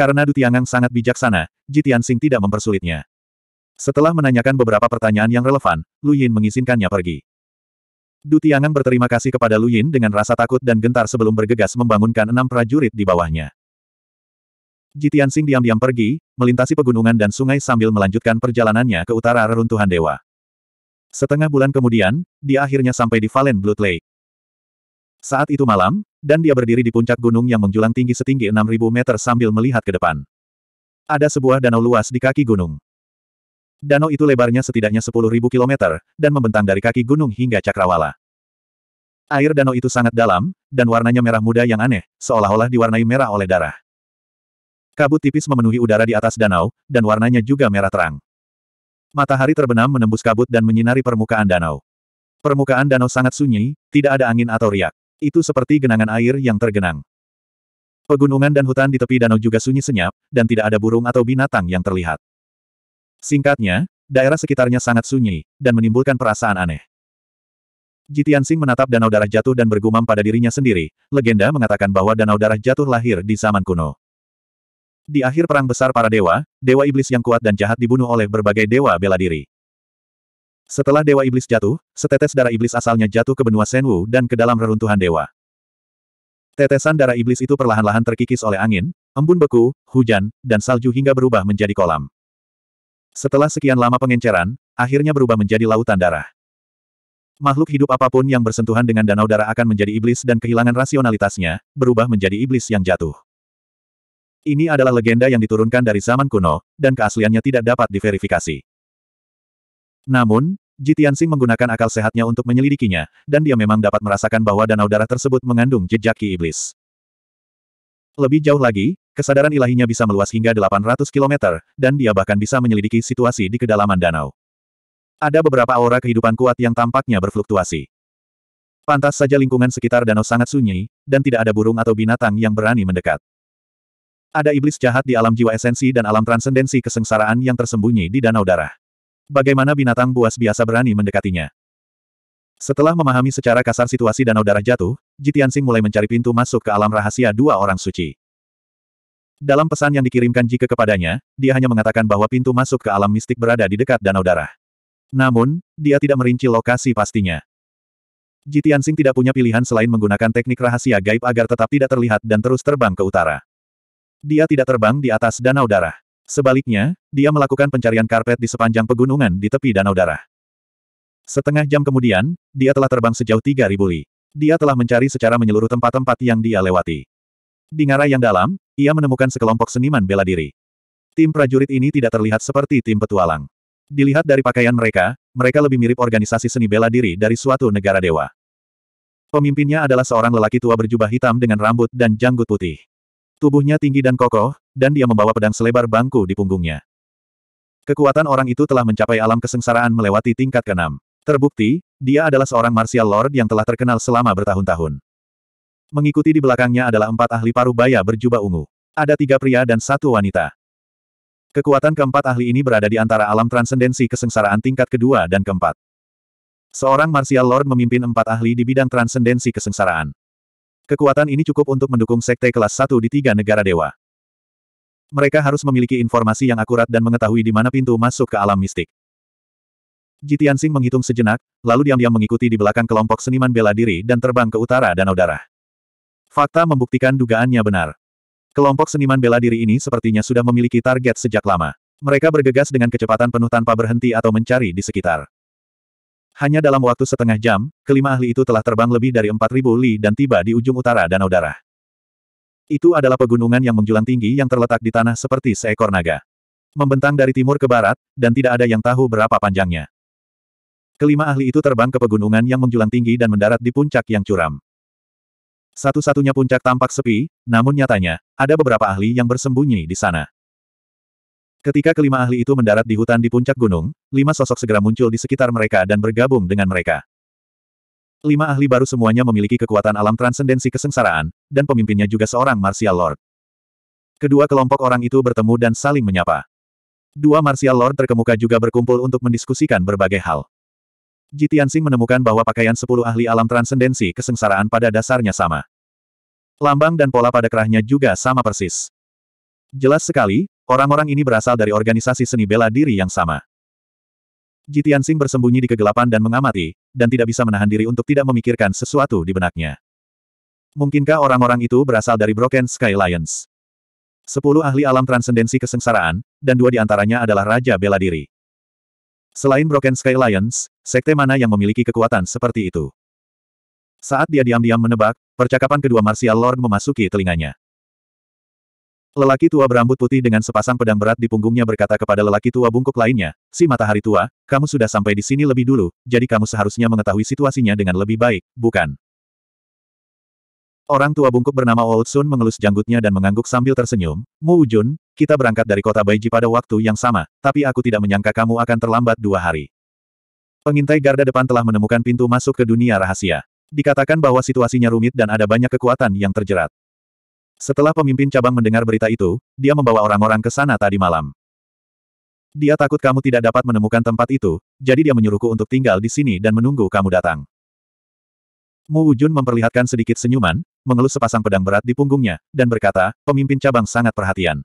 Karena Du Tiangang sangat bijaksana, Ji Tianxing tidak mempersulitnya. Setelah menanyakan beberapa pertanyaan yang relevan, Lu Yin mengizinkannya pergi. Du Tiangang berterima kasih kepada Lu Yin dengan rasa takut dan gentar sebelum bergegas membangunkan enam prajurit di bawahnya. Ji Tianxing diam-diam pergi, melintasi pegunungan dan sungai sambil melanjutkan perjalanannya ke utara reruntuhan dewa. Setengah bulan kemudian, dia akhirnya sampai di Valen Blood Lake. Saat itu malam, dan dia berdiri di puncak gunung yang menjulang tinggi setinggi 6.000 meter sambil melihat ke depan. Ada sebuah danau luas di kaki gunung. Danau itu lebarnya setidaknya 10.000 kilometer, dan membentang dari kaki gunung hingga cakrawala. Air danau itu sangat dalam, dan warnanya merah muda yang aneh, seolah-olah diwarnai merah oleh darah. Kabut tipis memenuhi udara di atas danau, dan warnanya juga merah terang. Matahari terbenam menembus kabut dan menyinari permukaan danau. Permukaan danau sangat sunyi, tidak ada angin atau riak. Itu seperti genangan air yang tergenang. Pegunungan dan hutan di tepi danau juga sunyi senyap, dan tidak ada burung atau binatang yang terlihat. Singkatnya, daerah sekitarnya sangat sunyi, dan menimbulkan perasaan aneh. Jitiansing menatap danau darah jatuh dan bergumam pada dirinya sendiri, legenda mengatakan bahwa danau darah jatuh lahir di zaman kuno. Di akhir perang besar para dewa, dewa iblis yang kuat dan jahat dibunuh oleh berbagai dewa bela diri. Setelah Dewa Iblis jatuh, setetes darah iblis asalnya jatuh ke benua Senwu dan ke dalam reruntuhan dewa. Tetesan darah iblis itu perlahan-lahan terkikis oleh angin, embun beku, hujan, dan salju hingga berubah menjadi kolam. Setelah sekian lama pengenceran, akhirnya berubah menjadi lautan darah. Makhluk hidup apa pun yang bersentuhan dengan danau darah akan menjadi iblis dan kehilangan rasionalitasnya, berubah menjadi iblis yang jatuh. Ini adalah legenda yang diturunkan dari zaman kuno, dan keasliannya tidak dapat diverifikasi. Namun, Jitiansing menggunakan akal sehatnya untuk menyelidikinya, dan dia memang dapat merasakan bahwa danau darah tersebut mengandung jejak ki iblis. Lebih jauh lagi, kesadaran ilahinya bisa meluas hingga 800 km, dan dia bahkan bisa menyelidiki situasi di kedalaman danau. Ada beberapa aura kehidupan kuat yang tampaknya berfluktuasi. Pantas saja lingkungan sekitar danau sangat sunyi, dan tidak ada burung atau binatang yang berani mendekat. Ada iblis jahat di alam jiwa esensi dan alam transendensi kesengsaraan yang tersembunyi di danau darah. Bagaimana binatang buas biasa berani mendekatinya? Setelah memahami secara kasar situasi danau darah jatuh, Jitiansing mulai mencari pintu masuk ke alam rahasia dua orang suci. Dalam pesan yang dikirimkan Jike kepadanya, dia hanya mengatakan bahwa pintu masuk ke alam mistik berada di dekat danau darah. Namun, dia tidak merinci lokasi pastinya. Jitiansing tidak punya pilihan selain menggunakan teknik rahasia gaib agar tetap tidak terlihat dan terus terbang ke utara. Dia tidak terbang di atas danau darah. Sebaliknya, dia melakukan pencarian karpet di sepanjang pegunungan di tepi danau darah. Setengah jam kemudian, dia telah terbang sejauh 3.000 li. Dia telah mencari secara menyeluruh tempat-tempat yang dia lewati. Di ngarai yang dalam, ia menemukan sekelompok seniman bela diri. Tim prajurit ini tidak terlihat seperti tim petualang. Dilihat dari pakaian mereka, mereka lebih mirip organisasi seni bela diri dari suatu negara dewa. Pemimpinnya adalah seorang lelaki tua berjubah hitam dengan rambut dan janggut putih. Tubuhnya tinggi dan kokoh, dan dia membawa pedang selebar bangku di punggungnya. Kekuatan orang itu telah mencapai alam kesengsaraan melewati tingkat keenam. Terbukti, dia adalah seorang martial lord yang telah terkenal selama bertahun-tahun. Mengikuti di belakangnya adalah empat ahli paruh baya berjubah ungu. Ada tiga pria dan satu wanita. Kekuatan keempat ahli ini berada di antara alam transendensi kesengsaraan tingkat kedua dan keempat. Seorang martial lord memimpin empat ahli di bidang transendensi kesengsaraan. Kekuatan ini cukup untuk mendukung sekte kelas 1 di tiga negara dewa. Mereka harus memiliki informasi yang akurat dan mengetahui di mana pintu masuk ke alam mistik. Jitiansing menghitung sejenak, lalu diam-diam mengikuti di belakang kelompok seniman bela diri dan terbang ke utara Danau Darah. Fakta membuktikan dugaannya benar. Kelompok seniman bela diri ini sepertinya sudah memiliki target sejak lama. Mereka bergegas dengan kecepatan penuh tanpa berhenti atau mencari di sekitar. Hanya dalam waktu setengah jam, kelima ahli itu telah terbang lebih dari 4.000 li dan tiba di ujung utara Danau Darah. Itu adalah pegunungan yang menjulang tinggi yang terletak di tanah seperti seekor naga. Membentang dari timur ke barat, dan tidak ada yang tahu berapa panjangnya. Kelima ahli itu terbang ke pegunungan yang menjulang tinggi dan mendarat di puncak yang curam. Satu-satunya puncak tampak sepi, namun nyatanya, ada beberapa ahli yang bersembunyi di sana. Ketika kelima ahli itu mendarat di hutan di puncak gunung, lima sosok segera muncul di sekitar mereka dan bergabung dengan mereka. Lima ahli baru semuanya memiliki kekuatan alam transendensi kesengsaraan, dan pemimpinnya juga seorang martial lord. Kedua kelompok orang itu bertemu dan saling menyapa. Dua martial lord terkemuka juga berkumpul untuk mendiskusikan berbagai hal. Jitiansing menemukan bahwa pakaian sepuluh ahli alam transendensi kesengsaraan pada dasarnya sama. Lambang dan pola pada kerahnya juga sama persis. Jelas sekali, orang-orang ini berasal dari organisasi seni bela diri yang sama. Jitian Sing bersembunyi di kegelapan dan mengamati, dan tidak bisa menahan diri untuk tidak memikirkan sesuatu di benaknya. Mungkinkah orang-orang itu berasal dari Broken Sky Lions? Sepuluh ahli alam transendensi kesengsaraan, dan dua di antaranya adalah Raja Bela Diri. Selain Broken Sky Lions, sekte mana yang memiliki kekuatan seperti itu? Saat dia diam-diam menebak, percakapan kedua Martial Lord memasuki telinganya. Lelaki tua berambut putih dengan sepasang pedang berat di punggungnya berkata kepada lelaki tua bungkuk lainnya, si matahari tua, kamu sudah sampai di sini lebih dulu, jadi kamu seharusnya mengetahui situasinya dengan lebih baik, bukan? Orang tua bungkuk bernama Old Sun mengelus janggutnya dan mengangguk sambil tersenyum, Mu Jun, kita berangkat dari kota Baiji pada waktu yang sama, tapi aku tidak menyangka kamu akan terlambat dua hari. Pengintai garda depan telah menemukan pintu masuk ke dunia rahasia. Dikatakan bahwa situasinya rumit dan ada banyak kekuatan yang terjerat. Setelah pemimpin cabang mendengar berita itu, dia membawa orang-orang ke sana tadi malam. Dia takut kamu tidak dapat menemukan tempat itu, jadi dia menyuruhku untuk tinggal di sini dan menunggu kamu datang. Mu Wujun memperlihatkan sedikit senyuman, mengelus sepasang pedang berat di punggungnya, dan berkata, pemimpin cabang sangat perhatian.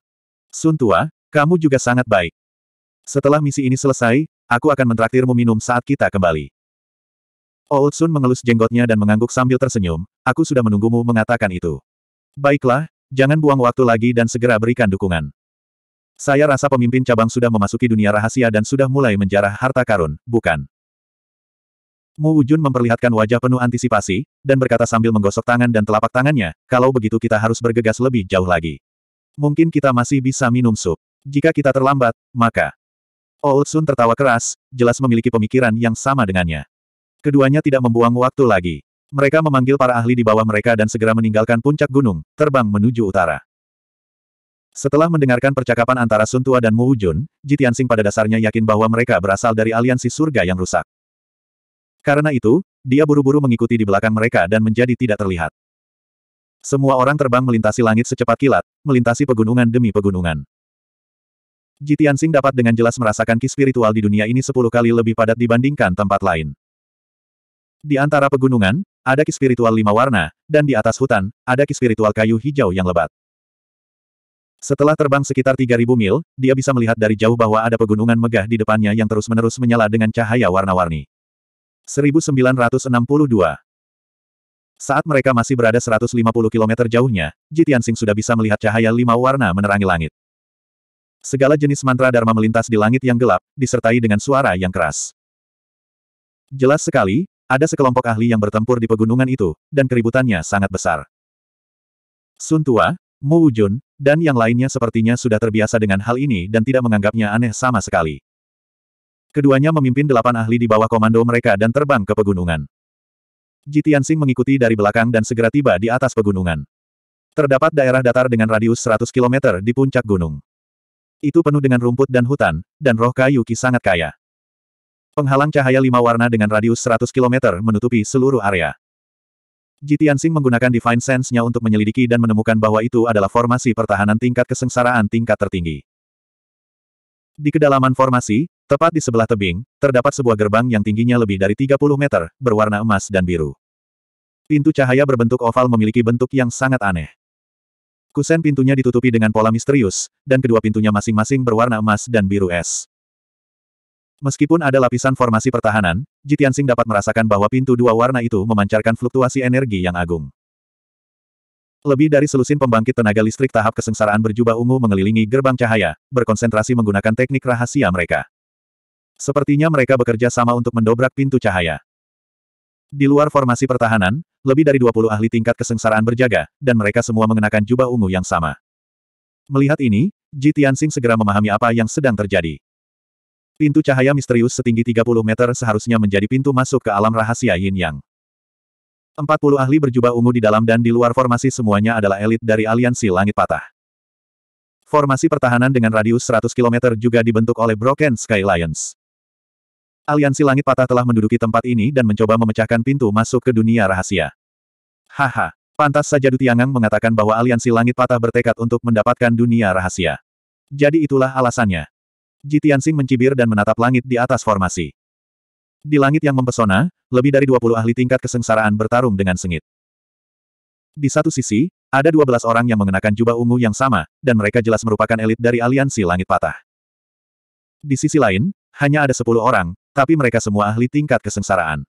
Sun Tua, kamu juga sangat baik. Setelah misi ini selesai, aku akan mentraktirmu minum saat kita kembali. Old Sun mengelus jenggotnya dan mengangguk sambil tersenyum, aku sudah menunggumu mengatakan itu. Baiklah, jangan buang waktu lagi dan segera berikan dukungan. Saya rasa pemimpin cabang sudah memasuki dunia rahasia dan sudah mulai menjarah harta karun, bukan? Mu Wujun memperlihatkan wajah penuh antisipasi, dan berkata sambil menggosok tangan dan telapak tangannya, kalau begitu kita harus bergegas lebih jauh lagi. Mungkin kita masih bisa minum sup. Jika kita terlambat, maka... Old Sun tertawa keras, jelas memiliki pemikiran yang sama dengannya. Keduanya tidak membuang waktu lagi. Mereka memanggil para ahli di bawah mereka dan segera meninggalkan puncak gunung, terbang menuju utara. Setelah mendengarkan percakapan antara Sun Tua dan Mu Jun, Jitiansing pada dasarnya yakin bahwa mereka berasal dari aliansi surga yang rusak. Karena itu, dia buru-buru mengikuti di belakang mereka dan menjadi tidak terlihat. Semua orang terbang melintasi langit secepat kilat, melintasi pegunungan demi pegunungan. Jitiansing dapat dengan jelas merasakan ki spiritual di dunia ini sepuluh kali lebih padat dibandingkan tempat lain. Di antara pegunungan, ada ki spiritual lima warna, dan di atas hutan, ada ki spiritual kayu hijau yang lebat. Setelah terbang sekitar 3000 mil, dia bisa melihat dari jauh bahwa ada pegunungan megah di depannya yang terus-menerus menyala dengan cahaya warna-warni. 1962 Saat mereka masih berada 150 km jauhnya, Jitiansing sudah bisa melihat cahaya lima warna menerangi langit. Segala jenis mantra Dharma melintas di langit yang gelap, disertai dengan suara yang keras. Jelas sekali, ada sekelompok ahli yang bertempur di pegunungan itu, dan keributannya sangat besar. Sun Tua, Mu Wujun, dan yang lainnya sepertinya sudah terbiasa dengan hal ini dan tidak menganggapnya aneh sama sekali. Keduanya memimpin delapan ahli di bawah komando mereka dan terbang ke pegunungan. Jitiansing mengikuti dari belakang dan segera tiba di atas pegunungan. Terdapat daerah datar dengan radius 100 km di puncak gunung. Itu penuh dengan rumput dan hutan, dan roh kayu ki sangat kaya. Penghalang cahaya lima warna dengan radius 100 km menutupi seluruh area. Jitiansing menggunakan Divine Sense-nya untuk menyelidiki dan menemukan bahwa itu adalah formasi pertahanan tingkat kesengsaraan tingkat tertinggi. Di kedalaman formasi, tepat di sebelah tebing, terdapat sebuah gerbang yang tingginya lebih dari 30 meter, berwarna emas dan biru. Pintu cahaya berbentuk oval memiliki bentuk yang sangat aneh. Kusen pintunya ditutupi dengan pola misterius, dan kedua pintunya masing-masing berwarna emas dan biru es. Meskipun ada lapisan formasi pertahanan, Jitiansing dapat merasakan bahwa pintu dua warna itu memancarkan fluktuasi energi yang agung. Lebih dari selusin pembangkit tenaga listrik tahap kesengsaraan berjubah ungu mengelilingi gerbang cahaya, berkonsentrasi menggunakan teknik rahasia mereka. Sepertinya mereka bekerja sama untuk mendobrak pintu cahaya. Di luar formasi pertahanan, lebih dari 20 ahli tingkat kesengsaraan berjaga, dan mereka semua mengenakan jubah ungu yang sama. Melihat ini, Jitiansing segera memahami apa yang sedang terjadi. Pintu cahaya misterius setinggi 30 meter seharusnya menjadi pintu masuk ke alam rahasia Yin Yang. 40 ahli berjubah ungu di dalam dan di luar formasi semuanya adalah elit dari aliansi Langit Patah. Formasi pertahanan dengan radius 100 km juga dibentuk oleh Broken Sky Lions. Aliansi Langit Patah telah menduduki tempat ini dan mencoba memecahkan pintu masuk ke dunia rahasia. Haha, pantas saja Dutiangang mengatakan bahwa Aliansi Langit Patah bertekad untuk mendapatkan dunia rahasia. Jadi itulah alasannya. Jitiansing mencibir dan menatap langit di atas formasi. Di langit yang mempesona, lebih dari 20 ahli tingkat kesengsaraan bertarung dengan sengit. Di satu sisi, Ada 12 orang yang mengenakan jubah ungu yang sama, dan mereka jelas merupakan elit dari aliansi langit patah. Di sisi lain, hanya ada 10 orang, tapi mereka semua ahli tingkat kesengsaraan.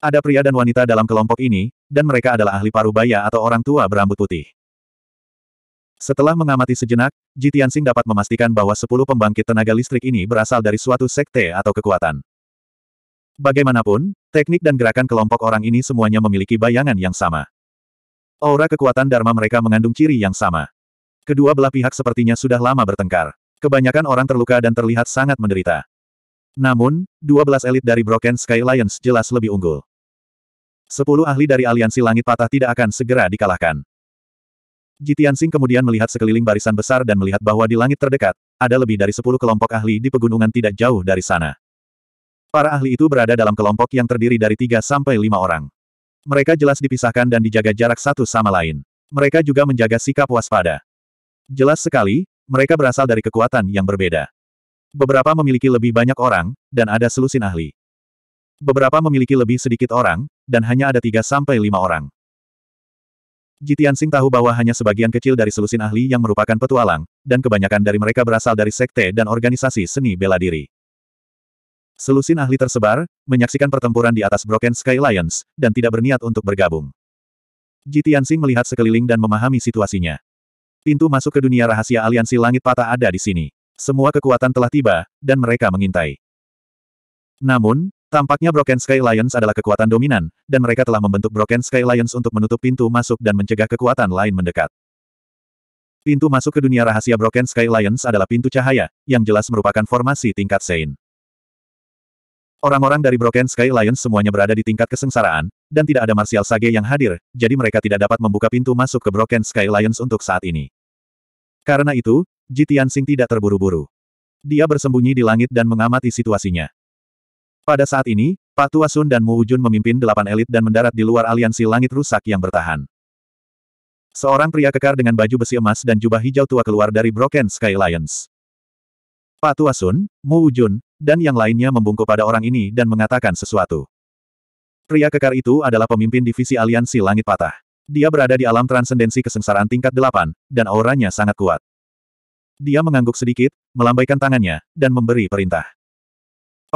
Ada pria dan wanita dalam kelompok ini, dan mereka adalah ahli parubaya atau orang tua berambut putih. Setelah mengamati sejenak, Jitiansing dapat memastikan bahwa 10 pembangkit tenaga listrik ini berasal dari suatu sekte atau kekuatan. Bagaimanapun, teknik dan gerakan kelompok orang ini semuanya memiliki bayangan yang sama. Aura kekuatan Dharma mereka mengandung ciri yang sama. Kedua belah pihak sepertinya sudah lama bertengkar. Kebanyakan orang terluka dan terlihat sangat menderita. Namun, 12 elit dari Broken Sky Alliance jelas lebih unggul. Sepuluh ahli dari aliansi langit patah tidak akan segera dikalahkan. Jitiansing kemudian melihat sekeliling barisan besar dan melihat bahwa di langit terdekat, ada lebih dari sepuluh kelompok ahli di pegunungan tidak jauh dari sana. Para ahli itu berada dalam kelompok yang terdiri dari tiga sampai lima orang. Mereka jelas dipisahkan dan dijaga jarak satu sama lain. Mereka juga menjaga sikap waspada. Jelas sekali, mereka berasal dari kekuatan yang berbeda. Beberapa memiliki lebih banyak orang, dan ada selusin ahli. Beberapa memiliki lebih sedikit orang, dan hanya ada tiga sampai lima orang. Jitiansing tahu bahwa hanya sebagian kecil dari selusin ahli yang merupakan petualang, dan kebanyakan dari mereka berasal dari sekte dan organisasi seni bela diri. Selusin ahli tersebar, menyaksikan pertempuran di atas Broken Sky Alliance, dan tidak berniat untuk bergabung. Jitiansing melihat sekeliling dan memahami situasinya. Pintu masuk ke dunia rahasia aliansi langit patah ada di sini. Semua kekuatan telah tiba, dan mereka mengintai. Namun, tampaknya Broken Sky Alliance adalah kekuatan dominan, dan mereka telah membentuk Broken Sky Alliance untuk menutup pintu masuk dan mencegah kekuatan lain mendekat. Pintu masuk ke dunia rahasia Broken Sky Alliance adalah pintu cahaya, yang jelas merupakan formasi tingkat Sein. Orang-orang dari Broken Sky Alliance semuanya berada di tingkat kesengsaraan, dan tidak ada Martial Sage yang hadir, jadi mereka tidak dapat membuka pintu masuk ke Broken Sky Alliance untuk saat ini. Karena itu, Jitian Sing tidak terburu-buru. Dia bersembunyi di langit dan mengamati situasinya. Pada saat ini, Pak Tua Sun dan Mu Wujun memimpin delapan elit dan mendarat di luar aliansi langit rusak yang bertahan. Seorang pria kekar dengan baju besi emas dan jubah hijau tua keluar dari Broken Sky Alliance. Pak Tua Sun, Mu Wujun, dan yang lainnya membungkuk pada orang ini dan mengatakan sesuatu. Pria kekar itu adalah pemimpin divisi aliansi langit patah. Dia berada di alam transendensi kesengsaraan tingkat delapan, dan auranya sangat kuat. Dia mengangguk sedikit, melambaikan tangannya, dan memberi perintah.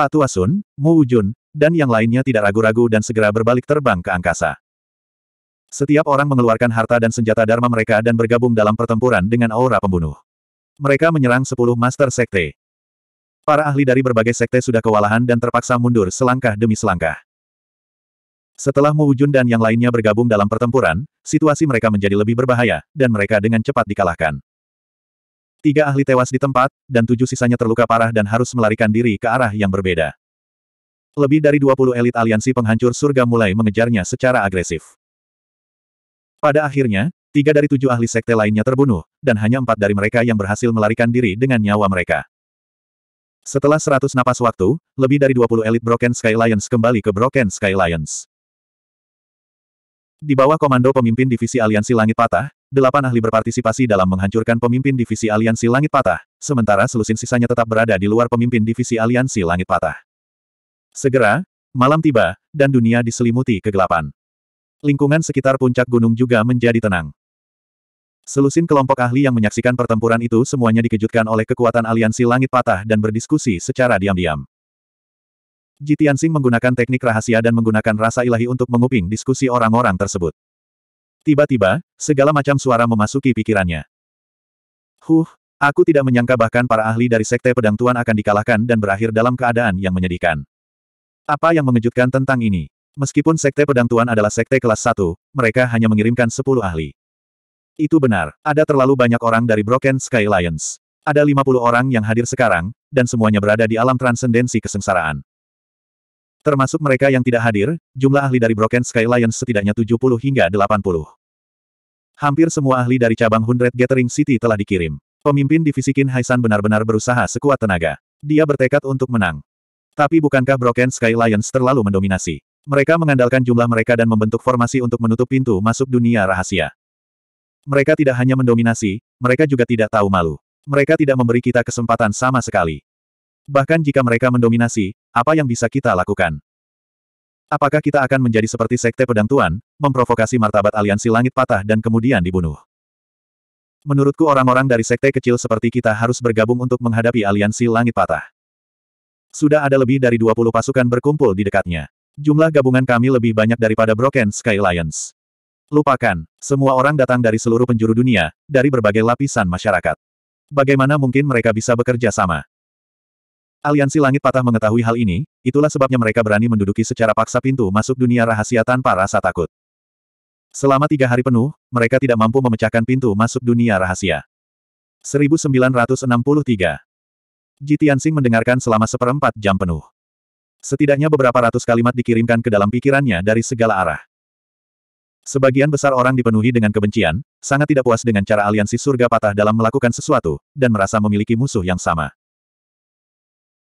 Tua Sun, Mu Wujun, dan yang lainnya tidak ragu-ragu dan segera berbalik terbang ke angkasa. Setiap orang mengeluarkan harta dan senjata dharma mereka dan bergabung dalam pertempuran dengan aura pembunuh. Mereka menyerang sepuluh Master Sekte. Para ahli dari berbagai sekte sudah kewalahan dan terpaksa mundur selangkah demi selangkah. Setelah Mu Wujun dan yang lainnya bergabung dalam pertempuran, situasi mereka menjadi lebih berbahaya, dan mereka dengan cepat dikalahkan. Tiga ahli tewas di tempat, dan tujuh sisanya terluka parah dan harus melarikan diri ke arah yang berbeda. Lebih dari 20 elit aliansi penghancur surga mulai mengejarnya secara agresif. Pada akhirnya, tiga dari tujuh ahli sekte lainnya terbunuh, dan hanya empat dari mereka yang berhasil melarikan diri dengan nyawa mereka. Setelah seratus napas waktu, lebih dari 20 elit Broken Sky Alliance kembali ke Broken Sky Alliance. Di bawah komando pemimpin divisi Aliansi Langit Patah, delapan ahli berpartisipasi dalam menghancurkan pemimpin divisi Aliansi Langit Patah, sementara selusin sisanya tetap berada di luar pemimpin divisi Aliansi Langit Patah. Segera, malam tiba, dan dunia diselimuti kegelapan. Lingkungan sekitar puncak gunung juga menjadi tenang. Selusin kelompok ahli yang menyaksikan pertempuran itu semuanya dikejutkan oleh kekuatan aliansi langit patah dan berdiskusi secara diam-diam. Jitiansing menggunakan teknik rahasia dan menggunakan rasa ilahi untuk menguping diskusi orang-orang tersebut. Tiba-tiba, segala macam suara memasuki pikirannya. Huh, aku tidak menyangka bahkan para ahli dari Sekte Pedang Tuan akan dikalahkan dan berakhir dalam keadaan yang menyedihkan. Apa yang mengejutkan tentang ini? Meskipun Sekte Pedang Tuan adalah sekte kelas 1, mereka hanya mengirimkan 10 ahli. Itu benar, ada terlalu banyak orang dari Broken Sky Alliance. Ada 50 orang yang hadir sekarang, dan semuanya berada di alam transendensi kesengsaraan. Termasuk mereka yang tidak hadir, jumlah ahli dari Broken Sky Alliance setidaknya 70 hingga 80. Hampir semua ahli dari cabang Hundred Gathering City telah dikirim. Pemimpin divisi Qin Haisan benar-benar berusaha sekuat tenaga. Dia bertekad untuk menang. Tapi bukankah Broken Sky Alliance terlalu mendominasi? Mereka mengandalkan jumlah mereka dan membentuk formasi untuk menutup pintu masuk dunia rahasia. Mereka tidak hanya mendominasi, mereka juga tidak tahu malu. Mereka tidak memberi kita kesempatan sama sekali. Bahkan jika mereka mendominasi, apa yang bisa kita lakukan? Apakah kita akan menjadi seperti Sekte Pedang Tuan, memprovokasi martabat aliansi langit patah dan kemudian dibunuh? Menurutku orang-orang dari sekte kecil seperti kita harus bergabung untuk menghadapi aliansi langit patah. Sudah ada lebih dari 20 pasukan berkumpul di dekatnya. Jumlah gabungan kami lebih banyak daripada Broken Sky Alliance. Lupakan, semua orang datang dari seluruh penjuru dunia, dari berbagai lapisan masyarakat. Bagaimana mungkin mereka bisa bekerja sama? Aliansi Langit Patah mengetahui hal ini, itulah sebabnya mereka berani menduduki secara paksa pintu masuk dunia rahasia tanpa rasa takut. Selama tiga hari penuh, mereka tidak mampu memecahkan pintu masuk dunia rahasia. 1963 Ji Tianxing mendengarkan selama seperempat jam penuh. Setidaknya beberapa ratus kalimat dikirimkan ke dalam pikirannya dari segala arah. Sebagian besar orang dipenuhi dengan kebencian, sangat tidak puas dengan cara aliansi surga patah dalam melakukan sesuatu, dan merasa memiliki musuh yang sama.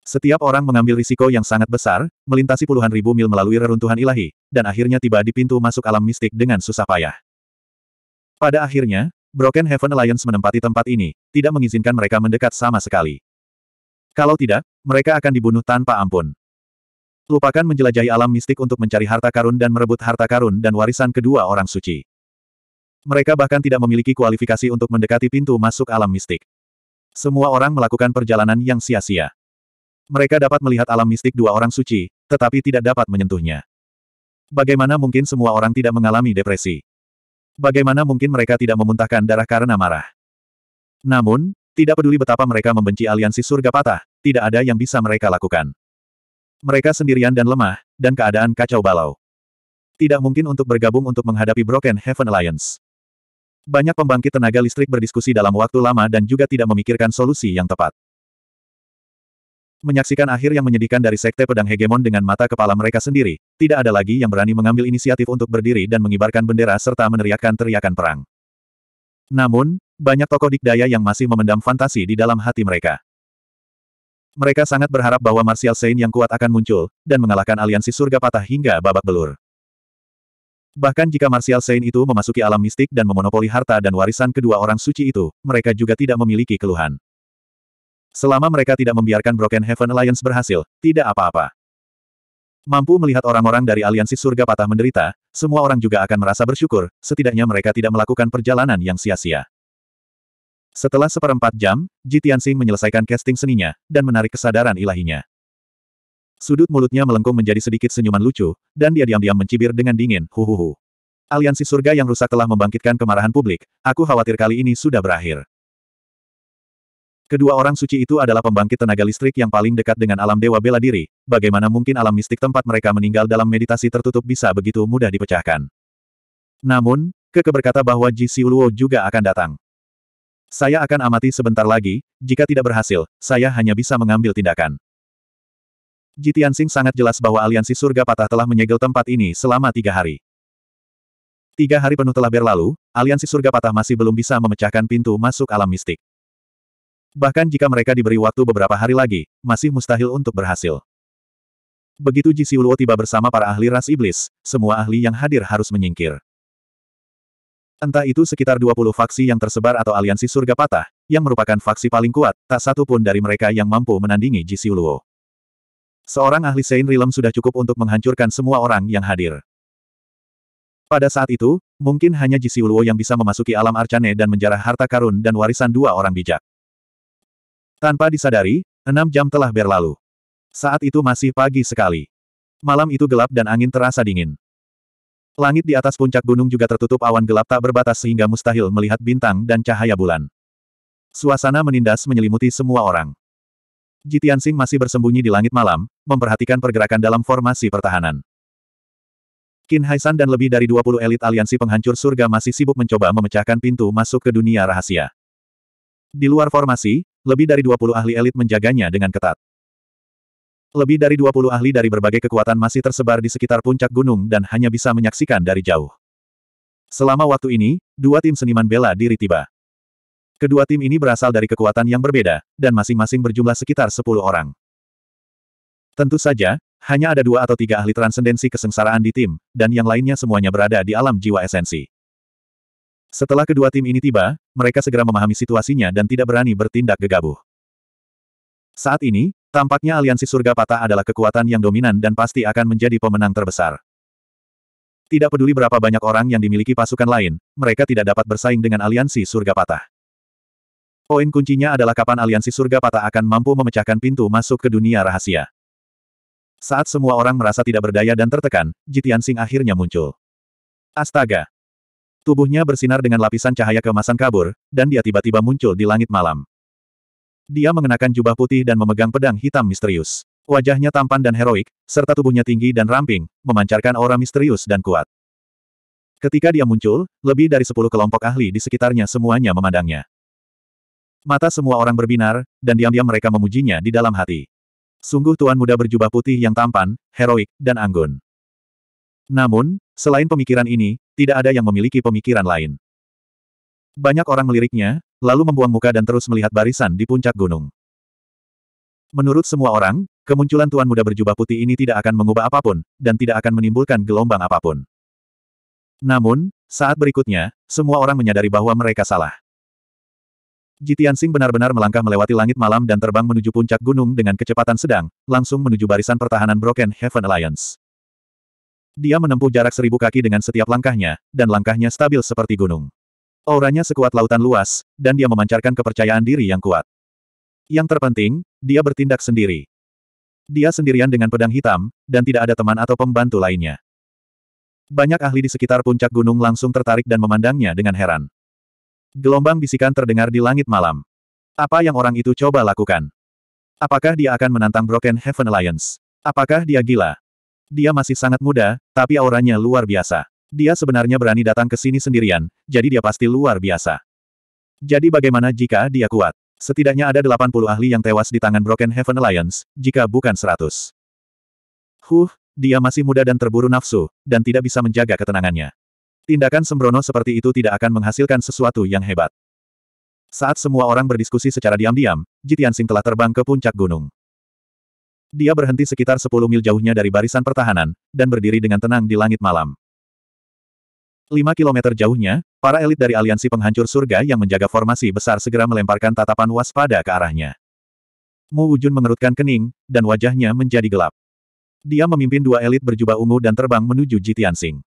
Setiap orang mengambil risiko yang sangat besar, melintasi puluhan ribu mil melalui reruntuhan ilahi, dan akhirnya tiba di pintu masuk alam mistik dengan susah payah. Pada akhirnya, Broken Heaven Alliance menempati tempat ini, tidak mengizinkan mereka mendekat sama sekali. Kalau tidak, mereka akan dibunuh tanpa ampun. Lupakan menjelajahi alam mistik untuk mencari harta karun dan merebut harta karun dan warisan kedua orang suci. Mereka bahkan tidak memiliki kualifikasi untuk mendekati pintu masuk alam mistik. Semua orang melakukan perjalanan yang sia-sia. Mereka dapat melihat alam mistik dua orang suci, tetapi tidak dapat menyentuhnya. Bagaimana mungkin semua orang tidak mengalami depresi? Bagaimana mungkin mereka tidak memuntahkan darah karena marah? Namun, tidak peduli betapa mereka membenci aliansi surga patah, tidak ada yang bisa mereka lakukan. Mereka sendirian dan lemah, dan keadaan kacau balau. Tidak mungkin untuk bergabung untuk menghadapi Broken Heaven Alliance. Banyak pembangkit tenaga listrik berdiskusi dalam waktu lama dan juga tidak memikirkan solusi yang tepat. Menyaksikan akhir yang menyedihkan dari Sekte Pedang Hegemon dengan mata kepala mereka sendiri, tidak ada lagi yang berani mengambil inisiatif untuk berdiri dan mengibarkan bendera serta meneriakkan teriakan perang. Namun, banyak tokoh dikdaya yang masih memendam fantasi di dalam hati mereka. Mereka sangat berharap bahwa Martial Saint yang kuat akan muncul, dan mengalahkan aliansi surga patah hingga babak belur. Bahkan jika Martial Saint itu memasuki alam mistik dan memonopoli harta dan warisan kedua orang suci itu, mereka juga tidak memiliki keluhan. Selama mereka tidak membiarkan Broken Heaven Alliance berhasil, tidak apa-apa. Mampu melihat orang-orang dari aliansi surga patah menderita, semua orang juga akan merasa bersyukur, setidaknya mereka tidak melakukan perjalanan yang sia-sia. Setelah seperempat jam, Ji Tianxing menyelesaikan casting seninya, dan menarik kesadaran ilahinya. Sudut mulutnya melengkung menjadi sedikit senyuman lucu, dan dia diam-diam mencibir dengan dingin, huhuhu. Aliansi surga yang rusak telah membangkitkan kemarahan publik, aku khawatir kali ini sudah berakhir. Kedua orang suci itu adalah pembangkit tenaga listrik yang paling dekat dengan alam dewa bela diri, bagaimana mungkin alam mistik tempat mereka meninggal dalam meditasi tertutup bisa begitu mudah dipecahkan. Namun, Keke berkata bahwa Ji Siuluo juga akan datang. Saya akan amati sebentar lagi, jika tidak berhasil, saya hanya bisa mengambil tindakan. Ji Tianxing sangat jelas bahwa aliansi surga patah telah menyegel tempat ini selama tiga hari. Tiga hari penuh telah berlalu, aliansi surga patah masih belum bisa memecahkan pintu masuk alam mistik. Bahkan jika mereka diberi waktu beberapa hari lagi, masih mustahil untuk berhasil. Begitu Ji Siuluo tiba bersama para ahli ras iblis, semua ahli yang hadir harus menyingkir. Entah itu sekitar 20 faksi yang tersebar atau aliansi surga patah, yang merupakan faksi paling kuat, tak satu pun dari mereka yang mampu menandingi Ji Siuluo. Seorang ahli Sein Rilem sudah cukup untuk menghancurkan semua orang yang hadir. Pada saat itu, mungkin hanya Ji Siuluo yang bisa memasuki alam Arcane dan menjarah harta karun dan warisan dua orang bijak. Tanpa disadari, enam jam telah berlalu. Saat itu masih pagi sekali. Malam itu gelap dan angin terasa dingin. Langit di atas puncak gunung juga tertutup awan gelap tak berbatas sehingga mustahil melihat bintang dan cahaya bulan. Suasana menindas menyelimuti semua orang. Jitiansing masih bersembunyi di langit malam, memperhatikan pergerakan dalam formasi pertahanan. Qin Haisan dan lebih dari 20 elit aliansi penghancur surga masih sibuk mencoba memecahkan pintu masuk ke dunia rahasia. Di luar formasi, lebih dari 20 ahli elit menjaganya dengan ketat. Lebih dari 20 ahli dari berbagai kekuatan masih tersebar di sekitar puncak gunung dan hanya bisa menyaksikan dari jauh. Selama waktu ini, dua tim seniman bela diri tiba. Kedua tim ini berasal dari kekuatan yang berbeda, dan masing-masing berjumlah sekitar 10 orang. Tentu saja, hanya ada dua atau tiga ahli transendensi kesengsaraan di tim, dan yang lainnya semuanya berada di alam jiwa esensi. Setelah kedua tim ini tiba, mereka segera memahami situasinya dan tidak berani bertindak gegabah. Saat ini, tampaknya aliansi surga patah adalah kekuatan yang dominan dan pasti akan menjadi pemenang terbesar. Tidak peduli berapa banyak orang yang dimiliki pasukan lain, mereka tidak dapat bersaing dengan aliansi surga patah. Poin kuncinya adalah kapan aliansi surga patah akan mampu memecahkan pintu masuk ke dunia rahasia. Saat semua orang merasa tidak berdaya dan tertekan, Jitian Sing akhirnya muncul. Astaga! Tubuhnya bersinar dengan lapisan cahaya kemasan kabur, dan dia tiba-tiba muncul di langit malam. Dia mengenakan jubah putih dan memegang pedang hitam misterius. Wajahnya tampan dan heroik, serta tubuhnya tinggi dan ramping, memancarkan aura misterius dan kuat. Ketika dia muncul, lebih dari sepuluh kelompok ahli di sekitarnya semuanya memandangnya. Mata semua orang berbinar, dan diam-diam mereka memujinya di dalam hati. Sungguh tuan muda berjubah putih yang tampan, heroik, dan anggun. Namun, selain pemikiran ini, tidak ada yang memiliki pemikiran lain. Banyak orang meliriknya, lalu membuang muka dan terus melihat barisan di puncak gunung. Menurut semua orang, kemunculan Tuan Muda berjubah putih ini tidak akan mengubah apa pun, dan tidak akan menimbulkan gelombang apa pun. Namun, saat berikutnya, semua orang menyadari bahwa mereka salah. Jitiansing benar-benar melangkah melewati langit malam dan terbang menuju puncak gunung dengan kecepatan sedang, langsung menuju barisan pertahanan Broken Heaven Alliance. Dia menempuh jarak seribu kaki dengan setiap langkahnya, dan langkahnya stabil seperti gunung. Auranya sekuat lautan luas, dan dia memancarkan kepercayaan diri yang kuat. Yang terpenting, dia bertindak sendiri. Dia sendirian dengan pedang hitam, dan tidak ada teman atau pembantu lainnya. Banyak ahli di sekitar puncak gunung langsung tertarik dan memandangnya dengan heran. Gelombang bisikan terdengar di langit malam. Apa yang orang itu coba lakukan? Apakah dia akan menantang Broken Heaven Alliance? Apakah dia gila? Dia masih sangat muda, tapi auranya luar biasa. Dia sebenarnya berani datang ke sini sendirian, jadi dia pasti luar biasa. Jadi bagaimana jika dia kuat? Setidaknya ada 80 ahli yang tewas di tangan Broken Heaven Alliance, jika bukan 100. Huh, dia masih muda dan terburu nafsu, dan tidak bisa menjaga ketenangannya. Tindakan sembrono seperti itu tidak akan menghasilkan sesuatu yang hebat. Saat semua orang berdiskusi secara diam-diam, Jitiansing telah terbang ke puncak gunung. Dia berhenti sekitar 10 mil jauhnya dari barisan pertahanan, dan berdiri dengan tenang di langit malam. Lima kilometer jauhnya, para elit dari aliansi penghancur surga yang menjaga formasi besar segera melemparkan tatapan waspada ke arahnya. Mu Wujun mengerutkan kening, dan wajahnya menjadi gelap. Dia memimpin dua elit berjubah ungu dan terbang menuju Jitiansing.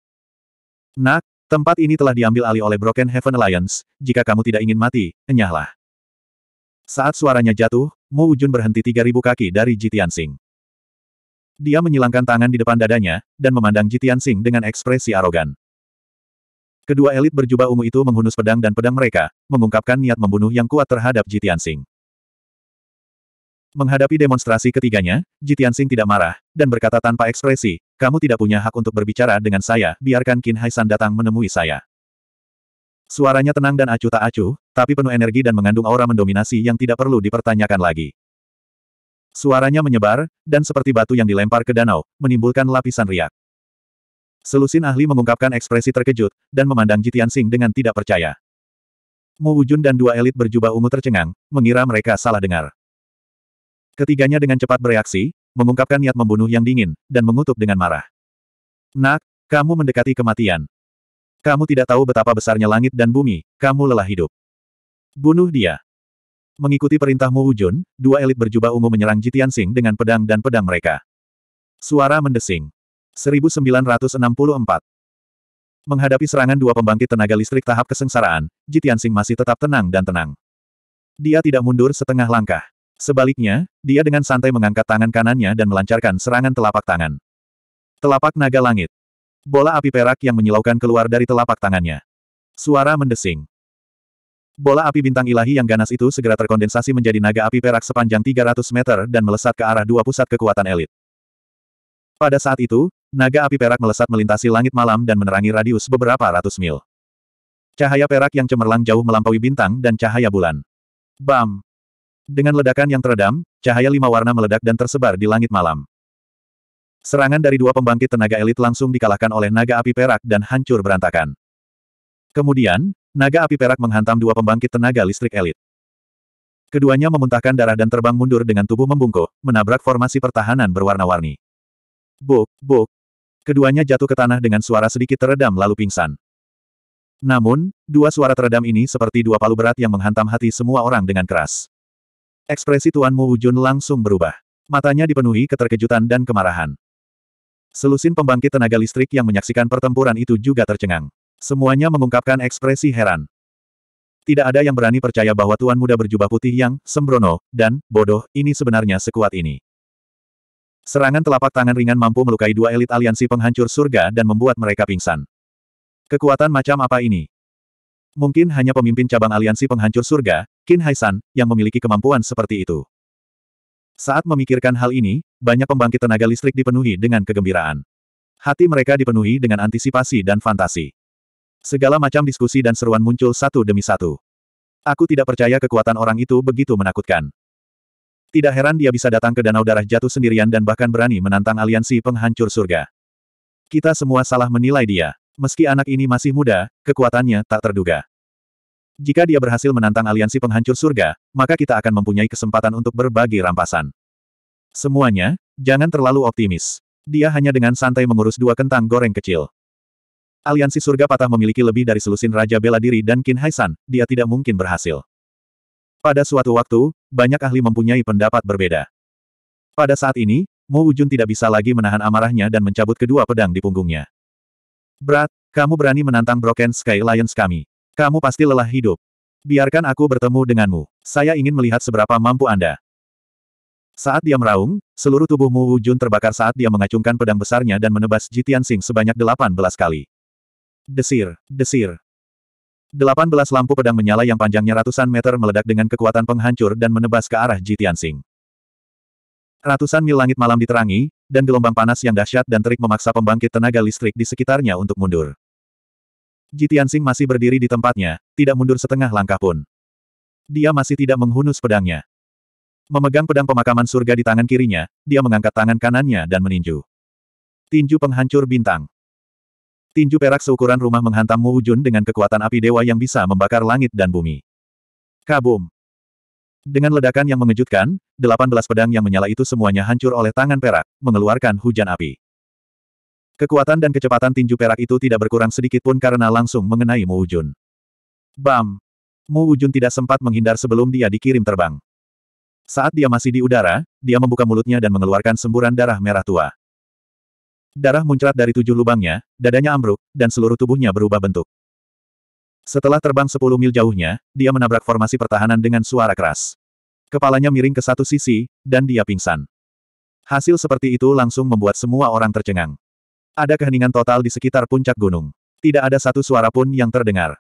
Nak, tempat ini telah diambil alih oleh Broken Heaven Alliance, jika kamu tidak ingin mati, enyahlah. Saat suaranya jatuh, Mu Wujun berhenti 3000 kaki dari Jitiansing. Dia menyilangkan tangan di depan dadanya, dan memandang Jitiansing dengan ekspresi arogan. Kedua elit berjubah ungu itu menghunus pedang dan pedang mereka, mengungkapkan niat membunuh yang kuat terhadap Jitiansing. Menghadapi demonstrasi ketiganya, Jitiansing tidak marah, dan berkata tanpa ekspresi, kamu tidak punya hak untuk berbicara dengan saya, biarkan Qin Haisan datang menemui saya. Suaranya tenang dan acuh tak acuh, tapi penuh energi dan mengandung aura mendominasi yang tidak perlu dipertanyakan lagi. Suaranya menyebar, dan seperti batu yang dilempar ke danau, menimbulkan lapisan riak. Selusin ahli mengungkapkan ekspresi terkejut, dan memandang Jitiansing dengan tidak percaya. Mu Wujun dan dua elit berjubah ungu tercengang, mengira mereka salah dengar. Ketiganya dengan cepat bereaksi, mengungkapkan niat membunuh yang dingin, dan mengutuk dengan marah. Nak, kamu mendekati kematian. Kamu tidak tahu betapa besarnya langit dan bumi, kamu lelah hidup. Bunuh dia. Mengikuti perintah Mu Wujun, dua elit berjubah ungu menyerang Jitiansing dengan pedang dan pedang mereka. Suara mendesing. 1964. Menghadapi serangan dua pembangkit tenaga listrik tahap kesengsaraan, Jitiansing masih tetap tenang dan tenang. Dia tidak mundur setengah langkah. Sebaliknya, dia dengan santai mengangkat tangan kanannya dan melancarkan serangan telapak tangan. Telapak naga langit. Bola api perak yang menyilaukan keluar dari telapak tangannya. Suara mendesing. Bola api bintang ilahi yang ganas itu segera terkondensasi menjadi naga api perak sepanjang 300 meter dan melesat ke arah dua pusat kekuatan elit. Pada saat itu, naga api perak melesat melintasi langit malam dan menerangi radius beberapa ratus mil. Cahaya perak yang cemerlang jauh melampaui bintang dan cahaya bulan. Bam! Dengan ledakan yang teredam, cahaya lima warna meledak dan tersebar di langit malam. Serangan dari dua pembangkit tenaga elit langsung dikalahkan oleh naga api perak dan hancur berantakan. Kemudian, naga api perak menghantam dua pembangkit tenaga listrik elit. Keduanya memuntahkan darah dan terbang mundur dengan tubuh membungkuk, menabrak formasi pertahanan berwarna-warni. Buk, buk. Keduanya jatuh ke tanah dengan suara sedikit teredam lalu pingsan. Namun, dua suara teredam ini seperti dua palu berat yang menghantam hati semua orang dengan keras. Ekspresi Tuan Mu Wujun langsung berubah. Matanya dipenuhi keterkejutan dan kemarahan. Selusin pembangkit tenaga listrik yang menyaksikan pertempuran itu juga tercengang. Semuanya mengungkapkan ekspresi heran. Tidak ada yang berani percaya bahwa Tuan Muda berjubah putih yang sembrono dan bodoh ini sebenarnya sekuat ini. Serangan telapak tangan ringan mampu melukai dua elit aliansi penghancur surga dan membuat mereka pingsan. Kekuatan macam apa ini? Mungkin hanya pemimpin cabang aliansi penghancur surga, Qin Haisan, yang memiliki kemampuan seperti itu. Saat memikirkan hal ini, banyak pembangkit tenaga listrik dipenuhi dengan kegembiraan. Hati mereka dipenuhi dengan antisipasi dan fantasi. Segala macam diskusi dan seruan muncul satu demi satu. Aku tidak percaya kekuatan orang itu begitu menakutkan. Tidak heran dia bisa datang ke Danau Darah Jatuh sendirian dan bahkan berani menantang aliansi penghancur surga. Kita semua salah menilai dia. Meski anak ini masih muda, kekuatannya tak terduga. Jika dia berhasil menantang aliansi penghancur surga, maka kita akan mempunyai kesempatan untuk berbagi rampasan. Semuanya, jangan terlalu optimis. Dia hanya dengan santai mengurus dua kentang goreng kecil. Aliansi surga patah memiliki lebih dari selusin Raja Bela Diri dan Qin Haisan, dia tidak mungkin berhasil. Pada suatu waktu, banyak ahli mempunyai pendapat berbeda. Pada saat ini, Mo Wujun tidak bisa lagi menahan amarahnya dan mencabut kedua pedang di punggungnya. Berat, kamu berani menantang Broken Sky Lions kami. Kamu pasti lelah hidup. Biarkan aku bertemu denganmu. Saya ingin melihat seberapa mampu Anda. Saat dia meraung, seluruh tubuh Mu Wujun terbakar saat dia mengacungkan pedang besarnya dan menebas Jitian Sing sebanyak 18 kali. Desir, desir. 18 lampu pedang menyala yang panjangnya ratusan meter meledak dengan kekuatan penghancur dan menebas ke arah Jitian Sing. Ratusan mil langit malam diterangi, dan gelombang panas yang dahsyat dan terik memaksa pembangkit tenaga listrik di sekitarnya untuk mundur. Jitiansing masih berdiri di tempatnya, tidak mundur setengah langkah pun. Dia masih tidak menghunus pedangnya. Memegang pedang pemakaman surga di tangan kirinya, dia mengangkat tangan kanannya dan meninju. Tinju penghancur bintang. Tinju perak seukuran rumah menghantam Mu Wujun dengan kekuatan api dewa yang bisa membakar langit dan bumi. Kabum! Dengan ledakan yang mengejutkan, 18 pedang yang menyala itu semuanya hancur oleh tangan perak, mengeluarkan hujan api. Kekuatan dan kecepatan tinju perak itu tidak berkurang sedikit pun karena langsung mengenai Mu Wujun. Bam! Mu Wujun tidak sempat menghindar sebelum dia dikirim terbang. Saat dia masih di udara, dia membuka mulutnya dan mengeluarkan semburan darah merah tua. Darah muncrat dari tujuh lubangnya, dadanya ambruk, dan seluruh tubuhnya berubah bentuk. Setelah terbang sepuluh mil jauhnya, dia menabrak formasi pertahanan dengan suara keras. Kepalanya miring ke satu sisi, dan dia pingsan. Hasil seperti itu langsung membuat semua orang tercengang. Ada keheningan total di sekitar puncak gunung. Tidak ada satu suara pun yang terdengar.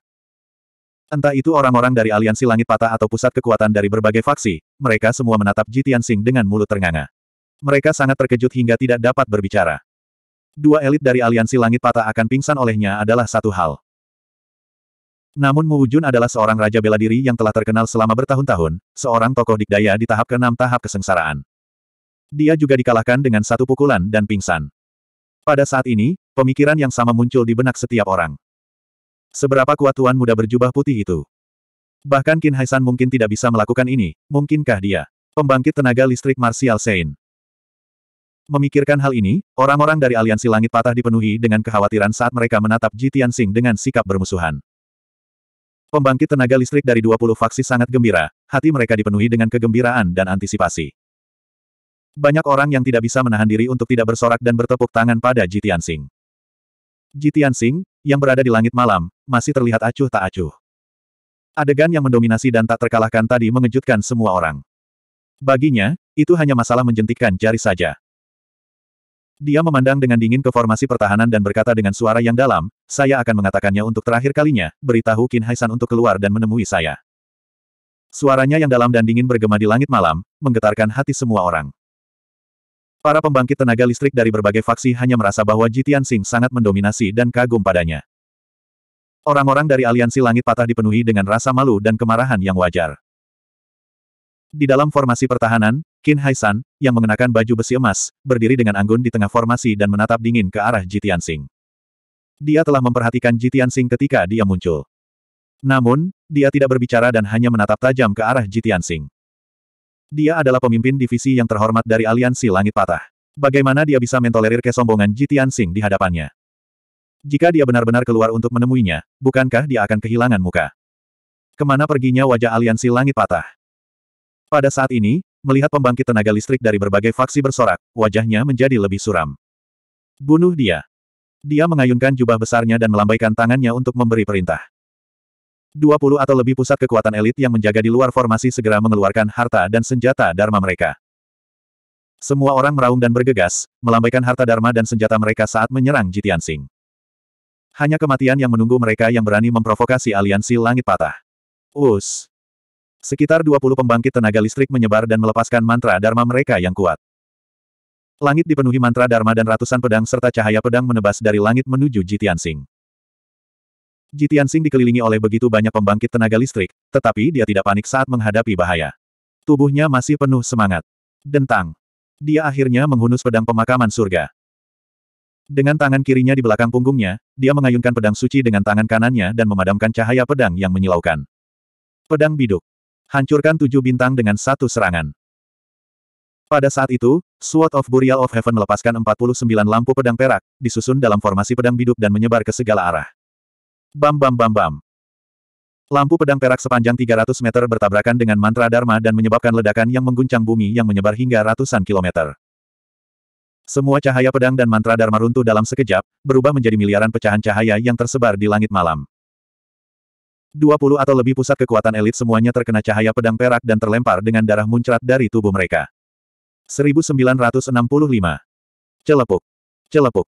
Entah itu orang-orang dari aliansi langit patah atau pusat kekuatan dari berbagai faksi, mereka semua menatap Jitian Sing dengan mulut ternganga. Mereka sangat terkejut hingga tidak dapat berbicara. Dua elit dari aliansi langit patah akan pingsan olehnya adalah satu hal. Namun Mu Wujun adalah seorang raja bela diri yang telah terkenal selama bertahun-tahun, seorang tokoh dikdaya di tahap keenam tahap kesengsaraan. Dia juga dikalahkan dengan satu pukulan dan pingsan. Pada saat ini, pemikiran yang sama muncul di benak setiap orang. Seberapa kuat Tuan Muda berjubah putih itu? Bahkan Qin Haisan mungkin tidak bisa melakukan ini, mungkinkah dia? Pembangkit tenaga listrik Martial Sein. Memikirkan hal ini, orang-orang dari aliansi langit patah dipenuhi dengan kekhawatiran saat mereka menatap Ji Tianxing dengan sikap bermusuhan. Pembangkit tenaga listrik dari 20 faksi sangat gembira, hati mereka dipenuhi dengan kegembiraan dan antisipasi. Banyak orang yang tidak bisa menahan diri untuk tidak bersorak dan bertepuk tangan pada Jitian Sing. Jitian Sing, yang berada di langit malam, masih terlihat acuh tak acuh. Adegan yang mendominasi dan tak terkalahkan tadi mengejutkan semua orang. Baginya, itu hanya masalah menjentikkan jari saja. Dia memandang dengan dingin ke formasi pertahanan dan berkata dengan suara yang dalam, saya akan mengatakannya untuk terakhir kalinya, beritahu Qin Haisan untuk keluar dan menemui saya. Suaranya yang dalam dan dingin bergema di langit malam, menggetarkan hati semua orang. Para pembangkit tenaga listrik dari berbagai faksi hanya merasa bahwa Jitian Sing sangat mendominasi dan kagum padanya. Orang-orang dari aliansi langit patah dipenuhi dengan rasa malu dan kemarahan yang wajar. Di dalam formasi pertahanan, Qin Haisan, yang mengenakan baju besi emas, berdiri dengan anggun di tengah formasi dan menatap dingin ke arah Jitian Sing. Dia telah memperhatikan Jitian Sing ketika dia muncul. Namun, dia tidak berbicara dan hanya menatap tajam ke arah Jitian Sing. Dia adalah pemimpin divisi yang terhormat dari aliansi Langit Patah. Bagaimana dia bisa mentolerir kesombongan Jitian Sing di hadapannya? Jika dia benar-benar keluar untuk menemuinya, bukankah dia akan kehilangan muka? Ke mana perginya wajah aliansi Langit Patah? Pada saat ini, melihat pembangkit tenaga listrik dari berbagai faksi bersorak, wajahnya menjadi lebih suram. Bunuh dia. Dia mengayunkan jubah besarnya dan melambaikan tangannya untuk memberi perintah. 20 atau lebih pusat kekuatan elit yang menjaga di luar formasi segera mengeluarkan harta dan senjata Dharma mereka. Semua orang meraung dan bergegas, melambaikan harta Dharma dan senjata mereka saat menyerang Jitian Sing. Hanya kematian yang menunggu mereka yang berani memprovokasi aliansi langit patah. Us. Sekitar 20 pembangkit tenaga listrik menyebar dan melepaskan mantra Dharma mereka yang kuat. Langit dipenuhi mantra Dharma dan ratusan pedang serta cahaya pedang menebas dari langit menuju Jitiansing. Jitiansing dikelilingi oleh begitu banyak pembangkit tenaga listrik, tetapi dia tidak panik saat menghadapi bahaya. Tubuhnya masih penuh semangat. Dentang. Dia akhirnya menghunus pedang pemakaman surga. Dengan tangan kirinya di belakang punggungnya, dia mengayunkan pedang suci dengan tangan kanannya dan memadamkan cahaya pedang yang menyilaukan. Pedang biduk. Hancurkan tujuh bintang dengan satu serangan. Pada saat itu, Sword of Burial of Heaven melepaskan 49 lampu pedang perak, disusun dalam formasi pedang biduk dan menyebar ke segala arah. Bam bam bam bam. Lampu pedang perak sepanjang 300 meter bertabrakan dengan mantra Dharma dan menyebabkan ledakan yang mengguncang bumi yang menyebar hingga ratusan kilometer. Semua cahaya pedang dan mantra Dharma runtuh dalam sekejap, berubah menjadi miliaran pecahan cahaya yang tersebar di langit malam. 20 atau lebih pusat kekuatan elit semuanya terkena cahaya pedang perak dan terlempar dengan darah muncrat dari tubuh mereka. 1965. Celepuk. Celepuk.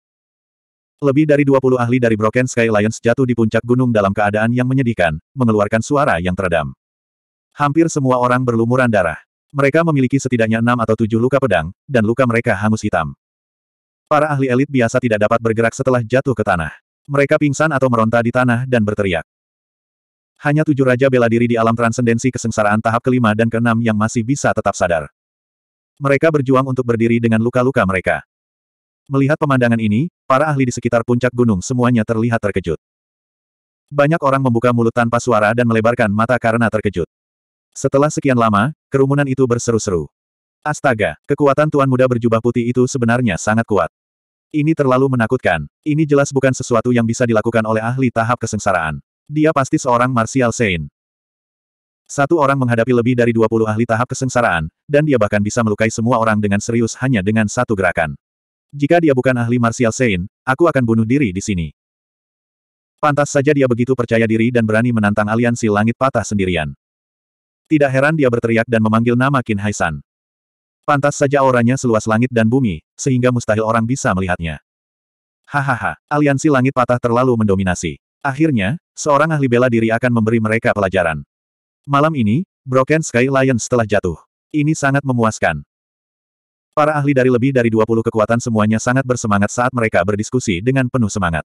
Lebih dari 20 ahli dari Broken Sky Alliance jatuh di puncak gunung dalam keadaan yang menyedihkan, mengeluarkan suara yang teredam. Hampir semua orang berlumuran darah. Mereka memiliki setidaknya enam atau tujuh luka pedang, dan luka mereka hangus hitam. Para ahli elit biasa tidak dapat bergerak setelah jatuh ke tanah. Mereka pingsan atau meronta di tanah dan berteriak. Hanya tujuh raja bela diri di alam transendensi kesengsaraan tahap kelima dan keenam yang masih bisa tetap sadar. Mereka berjuang untuk berdiri dengan luka-luka mereka. Melihat pemandangan ini, para ahli di sekitar puncak gunung semuanya terlihat terkejut. Banyak orang membuka mulut tanpa suara dan melebarkan mata karena terkejut. Setelah sekian lama, kerumunan itu berseru-seru. Astaga, kekuatan Tuan Muda berjubah putih itu sebenarnya sangat kuat. Ini terlalu menakutkan. Ini jelas bukan sesuatu yang bisa dilakukan oleh ahli tahap kesengsaraan. Dia pasti seorang martial saint. Satu orang menghadapi lebih dari 20 ahli tahap kesengsaraan, dan dia bahkan bisa melukai semua orang dengan serius hanya dengan satu gerakan. Jika dia bukan ahli martial saint, aku akan bunuh diri di sini. Pantas saja dia begitu percaya diri dan berani menantang aliansi langit patah sendirian. Tidak heran dia berteriak dan memanggil nama Qin Haisan. Pantas saja auranya seluas langit dan bumi, sehingga mustahil orang bisa melihatnya. Hahaha, aliansi langit patah terlalu mendominasi. Akhirnya, seorang ahli bela diri akan memberi mereka pelajaran. Malam ini, Broken Sky Lion setelah jatuh. Ini sangat memuaskan. Para ahli dari lebih dari 20 kekuatan semuanya sangat bersemangat saat mereka berdiskusi dengan penuh semangat.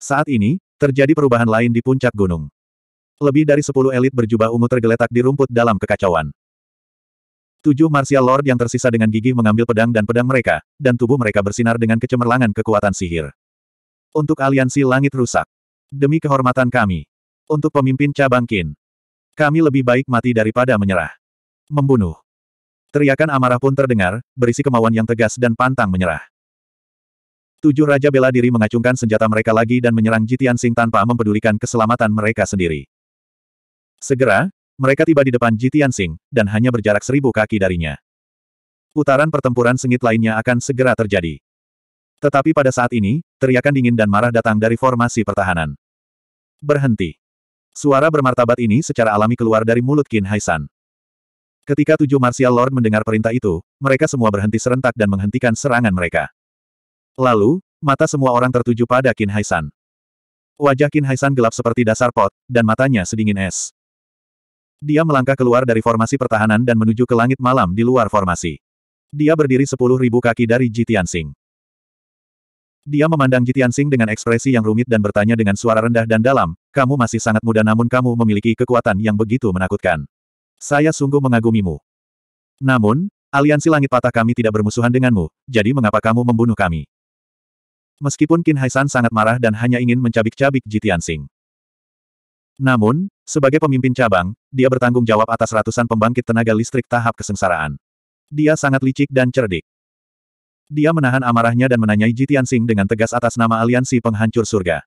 Saat ini, terjadi perubahan lain di puncak gunung. Lebih dari 10 elit berjubah ungu tergeletak di rumput dalam kekacauan. Tujuh martial lord yang tersisa dengan gigih mengambil pedang dan pedang mereka, dan tubuh mereka bersinar dengan kecemerlangan kekuatan sihir. Untuk aliansi langit rusak. Demi kehormatan kami. Untuk pemimpin cabang Qin. Kami lebih baik mati daripada menyerah. Membunuh. Teriakan amarah pun terdengar, berisi kemauan yang tegas dan pantang menyerah. Tujuh Raja bela diri mengacungkan senjata mereka lagi dan menyerang Jitian Sing tanpa mempedulikan keselamatan mereka sendiri. Segera, mereka tiba di depan Jitian Sing, dan hanya berjarak seribu kaki darinya. Putaran pertempuran sengit lainnya akan segera terjadi. Tetapi pada saat ini, teriakan dingin dan marah datang dari formasi pertahanan. Berhenti. Suara bermartabat ini secara alami keluar dari mulut Qin Haisan. Ketika tujuh Martial Lord mendengar perintah itu, mereka semua berhenti serentak dan menghentikan serangan mereka. Lalu, mata semua orang tertuju pada Qin Haisan. Wajah Qin Haisan gelap seperti dasar pot, dan matanya sedingin es. Dia melangkah keluar dari formasi pertahanan dan menuju ke langit malam di luar formasi. Dia berdiri sepuluh ribu kaki dari Jitiansing. Dia memandang Jitiansing dengan ekspresi yang rumit dan bertanya dengan suara rendah dan dalam, kamu masih sangat muda namun kamu memiliki kekuatan yang begitu menakutkan. Saya sungguh mengagumimu. Namun, aliansi langit patah kami tidak bermusuhan denganmu, jadi mengapa kamu membunuh kami? Meskipun Qin Haisan sangat marah dan hanya ingin mencabik-cabik Jitiansing. Namun, sebagai pemimpin cabang, dia bertanggung jawab atas ratusan pembangkit tenaga listrik tahap kesengsaraan. Dia sangat licik dan cerdik. Dia menahan amarahnya dan menanyai Jitiansing dengan tegas atas nama aliansi penghancur surga.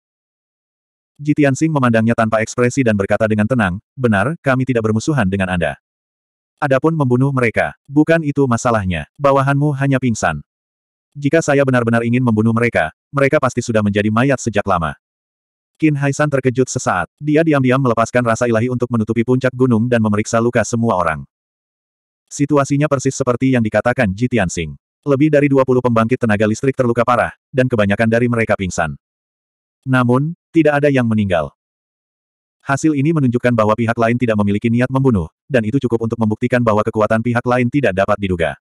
Jitiansing memandangnya tanpa ekspresi dan berkata dengan tenang, benar, kami tidak bermusuhan dengan Anda. Adapun membunuh mereka, bukan itu masalahnya. Bawahanmu hanya pingsan. Jika saya benar-benar ingin membunuh mereka, mereka pasti sudah menjadi mayat sejak lama. Qin Haisan terkejut sesaat. Dia diam-diam melepaskan rasa ilahi untuk menutupi puncak gunung dan memeriksa luka semua orang. Situasinya persis seperti yang dikatakan Ji Tianxing. Lebih dari 20 pembangkit tenaga listrik terluka parah, dan kebanyakan dari mereka pingsan. Namun, tidak ada yang meninggal. Hasil ini menunjukkan bahwa pihak lain tidak memiliki niat membunuh, dan itu cukup untuk membuktikan bahwa kekuatan pihak lain tidak dapat diduga.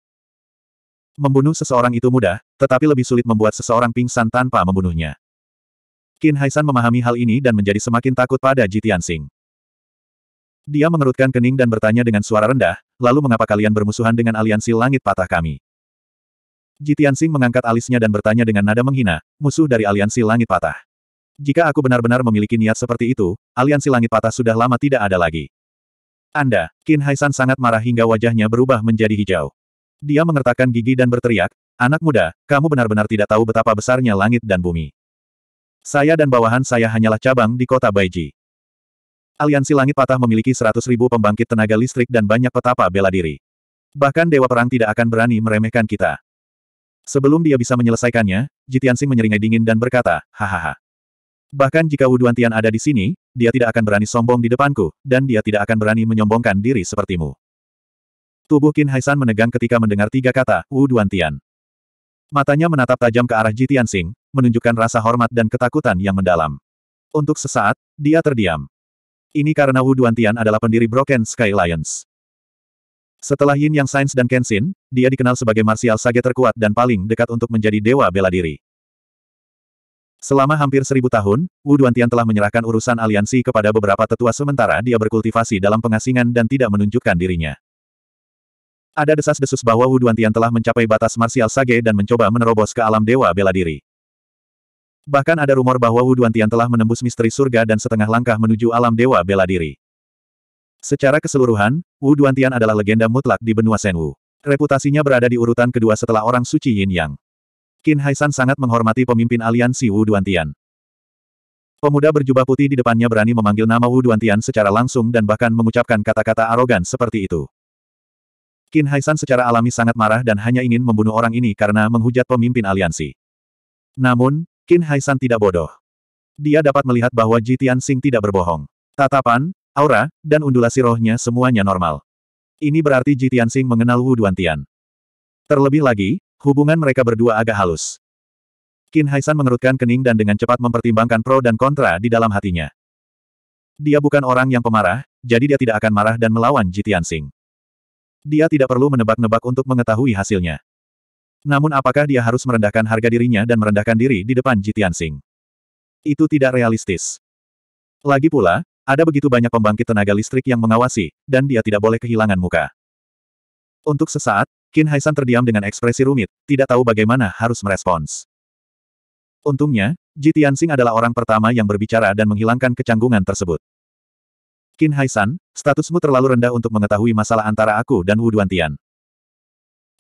Membunuh seseorang itu mudah, tetapi lebih sulit membuat seseorang pingsan tanpa membunuhnya. Qin Haisan memahami hal ini dan menjadi semakin takut pada Ji Tianxing. Dia mengerutkan kening dan bertanya dengan suara rendah, lalu mengapa kalian bermusuhan dengan aliansi langit patah kami? Ji Tianxing mengangkat alisnya dan bertanya dengan nada menghina, musuh dari aliansi langit patah. Jika aku benar-benar memiliki niat seperti itu, aliansi langit patah sudah lama tidak ada lagi. Anda, Qin Haisan sangat marah hingga wajahnya berubah menjadi hijau. Dia mengertakkan gigi dan berteriak, anak muda, kamu benar-benar tidak tahu betapa besarnya langit dan bumi. Saya dan bawahan saya hanyalah cabang di kota Baiji. Aliansi Langit Patah memiliki seratus ribu pembangkit tenaga listrik dan banyak petapa bela diri. Bahkan Dewa Perang tidak akan berani meremehkan kita. Sebelum dia bisa menyelesaikannya, Jitiansing menyeringai dingin dan berkata, hahaha. Bahkan jika Wu Duantian ada di sini, dia tidak akan berani sombong di depanku, dan dia tidak akan berani menyombongkan diri sepertimu. Tubuh Qin Haisan menegang ketika mendengar tiga kata, Wu Duantian. Matanya menatap tajam ke arah Ji Tianxing, menunjukkan rasa hormat dan ketakutan yang mendalam. Untuk sesaat, dia terdiam. Ini karena Wu Duantian adalah pendiri Broken Sky Alliance. Setelah Yin Yang Sains dan Kenshin, dia dikenal sebagai martial sage terkuat dan paling dekat untuk menjadi dewa bela diri. Selama hampir seribu tahun, Wu Duantian telah menyerahkan urusan aliansi kepada beberapa tetua sementara dia berkultivasi dalam pengasingan dan tidak menunjukkan dirinya. Ada desas-desus bahwa Wu Duantian telah mencapai batas martial sage dan mencoba menerobos ke alam dewa bela diri. Bahkan ada rumor bahwa Wu Duantian telah menembus misteri surga dan setengah langkah menuju alam dewa bela diri. Secara keseluruhan, Wu Duantian adalah legenda mutlak di benua Senwu. Reputasinya berada di urutan kedua setelah orang suci Yin Yang. Qin Haisan sangat menghormati pemimpin aliansi Wu Duantian. Pemuda berjubah putih di depannya berani memanggil nama Wu Duantian secara langsung dan bahkan mengucapkan kata-kata arogan seperti itu. Qin Haisan secara alami sangat marah dan hanya ingin membunuh orang ini karena menghujat pemimpin aliansi. Namun, Qin Haisan tidak bodoh. Dia dapat melihat bahwa Ji Tianxing tidak berbohong. Tatapan, aura, dan undulasi rohnya semuanya normal. Ini berarti Ji Tianxing mengenal Wu Duantian. Terlebih lagi, hubungan mereka berdua agak halus. Qin Haisan mengerutkan kening dan dengan cepat mempertimbangkan pro dan kontra di dalam hatinya. Dia bukan orang yang pemarah, jadi dia tidak akan marah dan melawan Ji Tianxing. Dia tidak perlu menebak-nebak untuk mengetahui hasilnya. Namun apakah dia harus merendahkan harga dirinya dan merendahkan diri di depan Jitiansing? Itu tidak realistis. Lagi pula, ada begitu banyak pembangkit tenaga listrik yang mengawasi, dan dia tidak boleh kehilangan muka. Untuk sesaat, Qin Haisan terdiam dengan ekspresi rumit, tidak tahu bagaimana harus merespons. Untungnya, Jitiansing adalah orang pertama yang berbicara dan menghilangkan kecanggungan tersebut. Qin Haisan, statusmu terlalu rendah untuk mengetahui masalah antara aku dan Wu Duantian.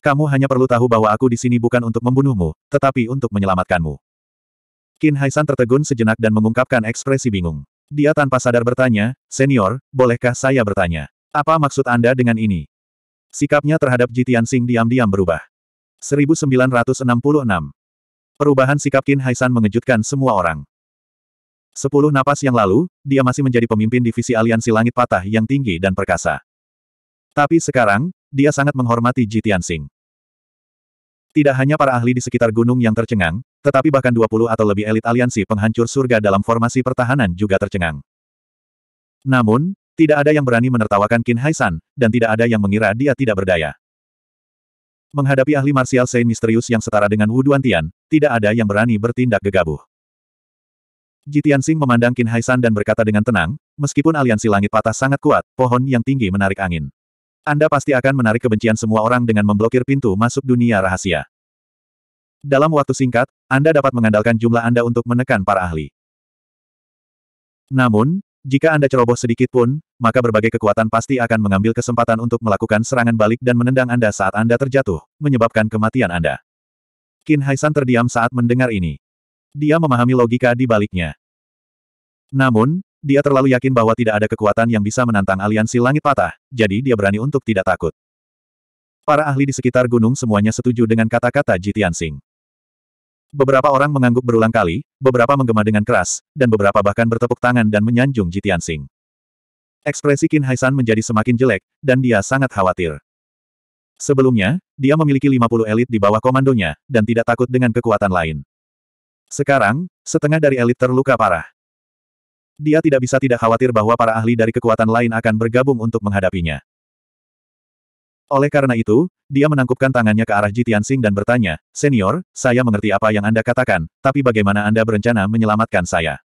Kamu hanya perlu tahu bahwa aku di sini bukan untuk membunuhmu, tetapi untuk menyelamatkanmu. Qin Haisan tertegun sejenak dan mengungkapkan ekspresi bingung. Dia tanpa sadar bertanya, Senior, bolehkah saya bertanya? Apa maksud Anda dengan ini? Sikapnya terhadap Jitian Sing diam-diam berubah. 1966. Perubahan sikap Qin Haisan mengejutkan semua orang. Sepuluh napas yang lalu, dia masih menjadi pemimpin divisi aliansi langit patah yang tinggi dan perkasa. Tapi sekarang, dia sangat menghormati Ji Tianxing. Tidak hanya para ahli di sekitar gunung yang tercengang, tetapi bahkan 20 atau lebih elit aliansi penghancur surga dalam formasi pertahanan juga tercengang. Namun, tidak ada yang berani menertawakan Qin Haisan, dan tidak ada yang mengira dia tidak berdaya. Menghadapi ahli martial Saint misterius yang setara dengan Wu Duantian, tidak ada yang berani bertindak gegabah. Jitiansing memandang Qin Haisan dan berkata dengan tenang, meskipun aliansi langit patah sangat kuat, pohon yang tinggi menarik angin. Anda pasti akan menarik kebencian semua orang dengan memblokir pintu masuk dunia rahasia. Dalam waktu singkat, Anda dapat mengandalkan jumlah Anda untuk menekan para ahli. Namun, jika Anda ceroboh sedikit pun, maka berbagai kekuatan pasti akan mengambil kesempatan untuk melakukan serangan balik dan menendang Anda saat Anda terjatuh, menyebabkan kematian Anda. Qin Haisan terdiam saat mendengar ini. Dia memahami logika di baliknya. Namun, dia terlalu yakin bahwa tidak ada kekuatan yang bisa menantang aliansi langit patah, jadi dia berani untuk tidak takut. Para ahli di sekitar gunung semuanya setuju dengan kata-kata Jitiansing. Beberapa orang mengangguk berulang kali, beberapa menggema dengan keras, dan beberapa bahkan bertepuk tangan dan menyanjung Jitiansing. Ekspresi Qin Haisan menjadi semakin jelek, dan dia sangat khawatir. Sebelumnya, dia memiliki 50 elit di bawah komandonya, dan tidak takut dengan kekuatan lain. Sekarang, setengah dari elit terluka parah. Dia tidak bisa tidak khawatir bahwa para ahli dari kekuatan lain akan bergabung untuk menghadapinya. Oleh karena itu, dia menangkupkan tangannya ke arah Jitiansing dan bertanya, Senior, saya mengerti apa yang Anda katakan, tapi bagaimana Anda berencana menyelamatkan saya?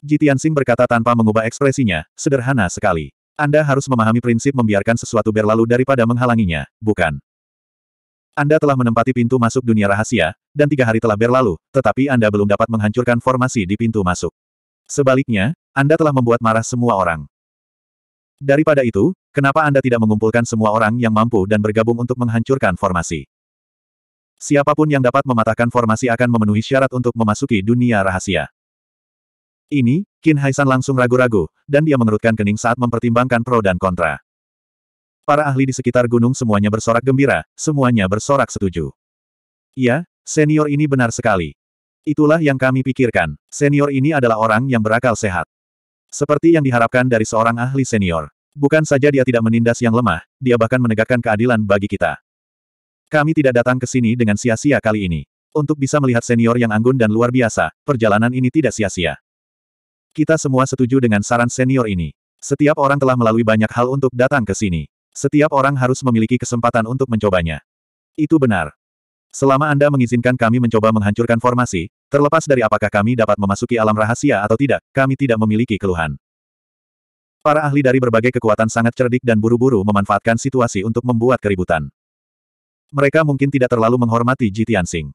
Jitiansing berkata tanpa mengubah ekspresinya, sederhana sekali. Anda harus memahami prinsip membiarkan sesuatu berlalu daripada menghalanginya, bukan? Anda telah menempati pintu masuk dunia rahasia, dan tiga hari telah berlalu, tetapi Anda belum dapat menghancurkan formasi di pintu masuk. Sebaliknya, Anda telah membuat marah semua orang. Daripada itu, kenapa Anda tidak mengumpulkan semua orang yang mampu dan bergabung untuk menghancurkan formasi? Siapa pun yang dapat mematahkan formasi akan memenuhi syarat untuk memasuki dunia rahasia. Ini, Qin Haisan langsung ragu-ragu, dan dia mengerutkan kening saat mempertimbangkan pro dan kontra. Para ahli di sekitar gunung semuanya bersorak gembira, semuanya bersorak setuju. Iya, senior ini benar sekali. Itulah yang kami pikirkan. Senior ini adalah orang yang berakal sehat. Seperti yang diharapkan dari seorang ahli senior. Bukan saja dia tidak menindas yang lemah, dia bahkan menegakkan keadilan bagi kita. Kami tidak datang ke sini dengan sia-sia kali ini. Untuk bisa melihat senior yang anggun dan luar biasa, perjalanan ini tidak sia-sia. Kita semua setuju dengan saran senior ini. Setiap orang telah melalui banyak hal untuk datang ke sini. Setiap orang harus memiliki kesempatan untuk mencobanya. Itu benar. Selama Anda mengizinkan kami mencoba menghancurkan formasi, terlepas dari apakah kami dapat memasuki alam rahasia atau tidak, kami tidak memiliki keluhan. Para ahli dari berbagai kekuatan sangat cerdik dan buru-buru memanfaatkan situasi untuk membuat keributan. Mereka mungkin tidak terlalu menghormati Jitiansing.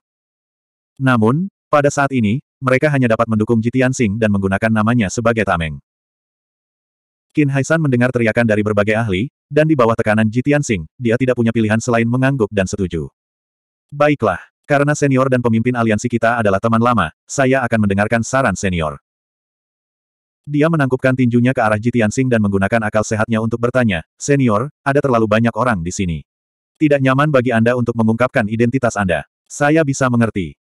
Namun, pada saat ini, mereka hanya dapat mendukung Jitiansing dan menggunakan namanya sebagai tameng. Qin Haisan mendengar teriakan dari berbagai ahli, dan di bawah tekanan Jitiansing, dia tidak punya pilihan selain mengangguk dan setuju. Baiklah, karena senior dan pemimpin aliansi kita adalah teman lama, saya akan mendengarkan saran senior. Dia menangkupkan tinjunya ke arah Jitiansing dan menggunakan akal sehatnya untuk bertanya, Senior, ada terlalu banyak orang di sini. Tidak nyaman bagi Anda untuk mengungkapkan identitas Anda. Saya bisa mengerti.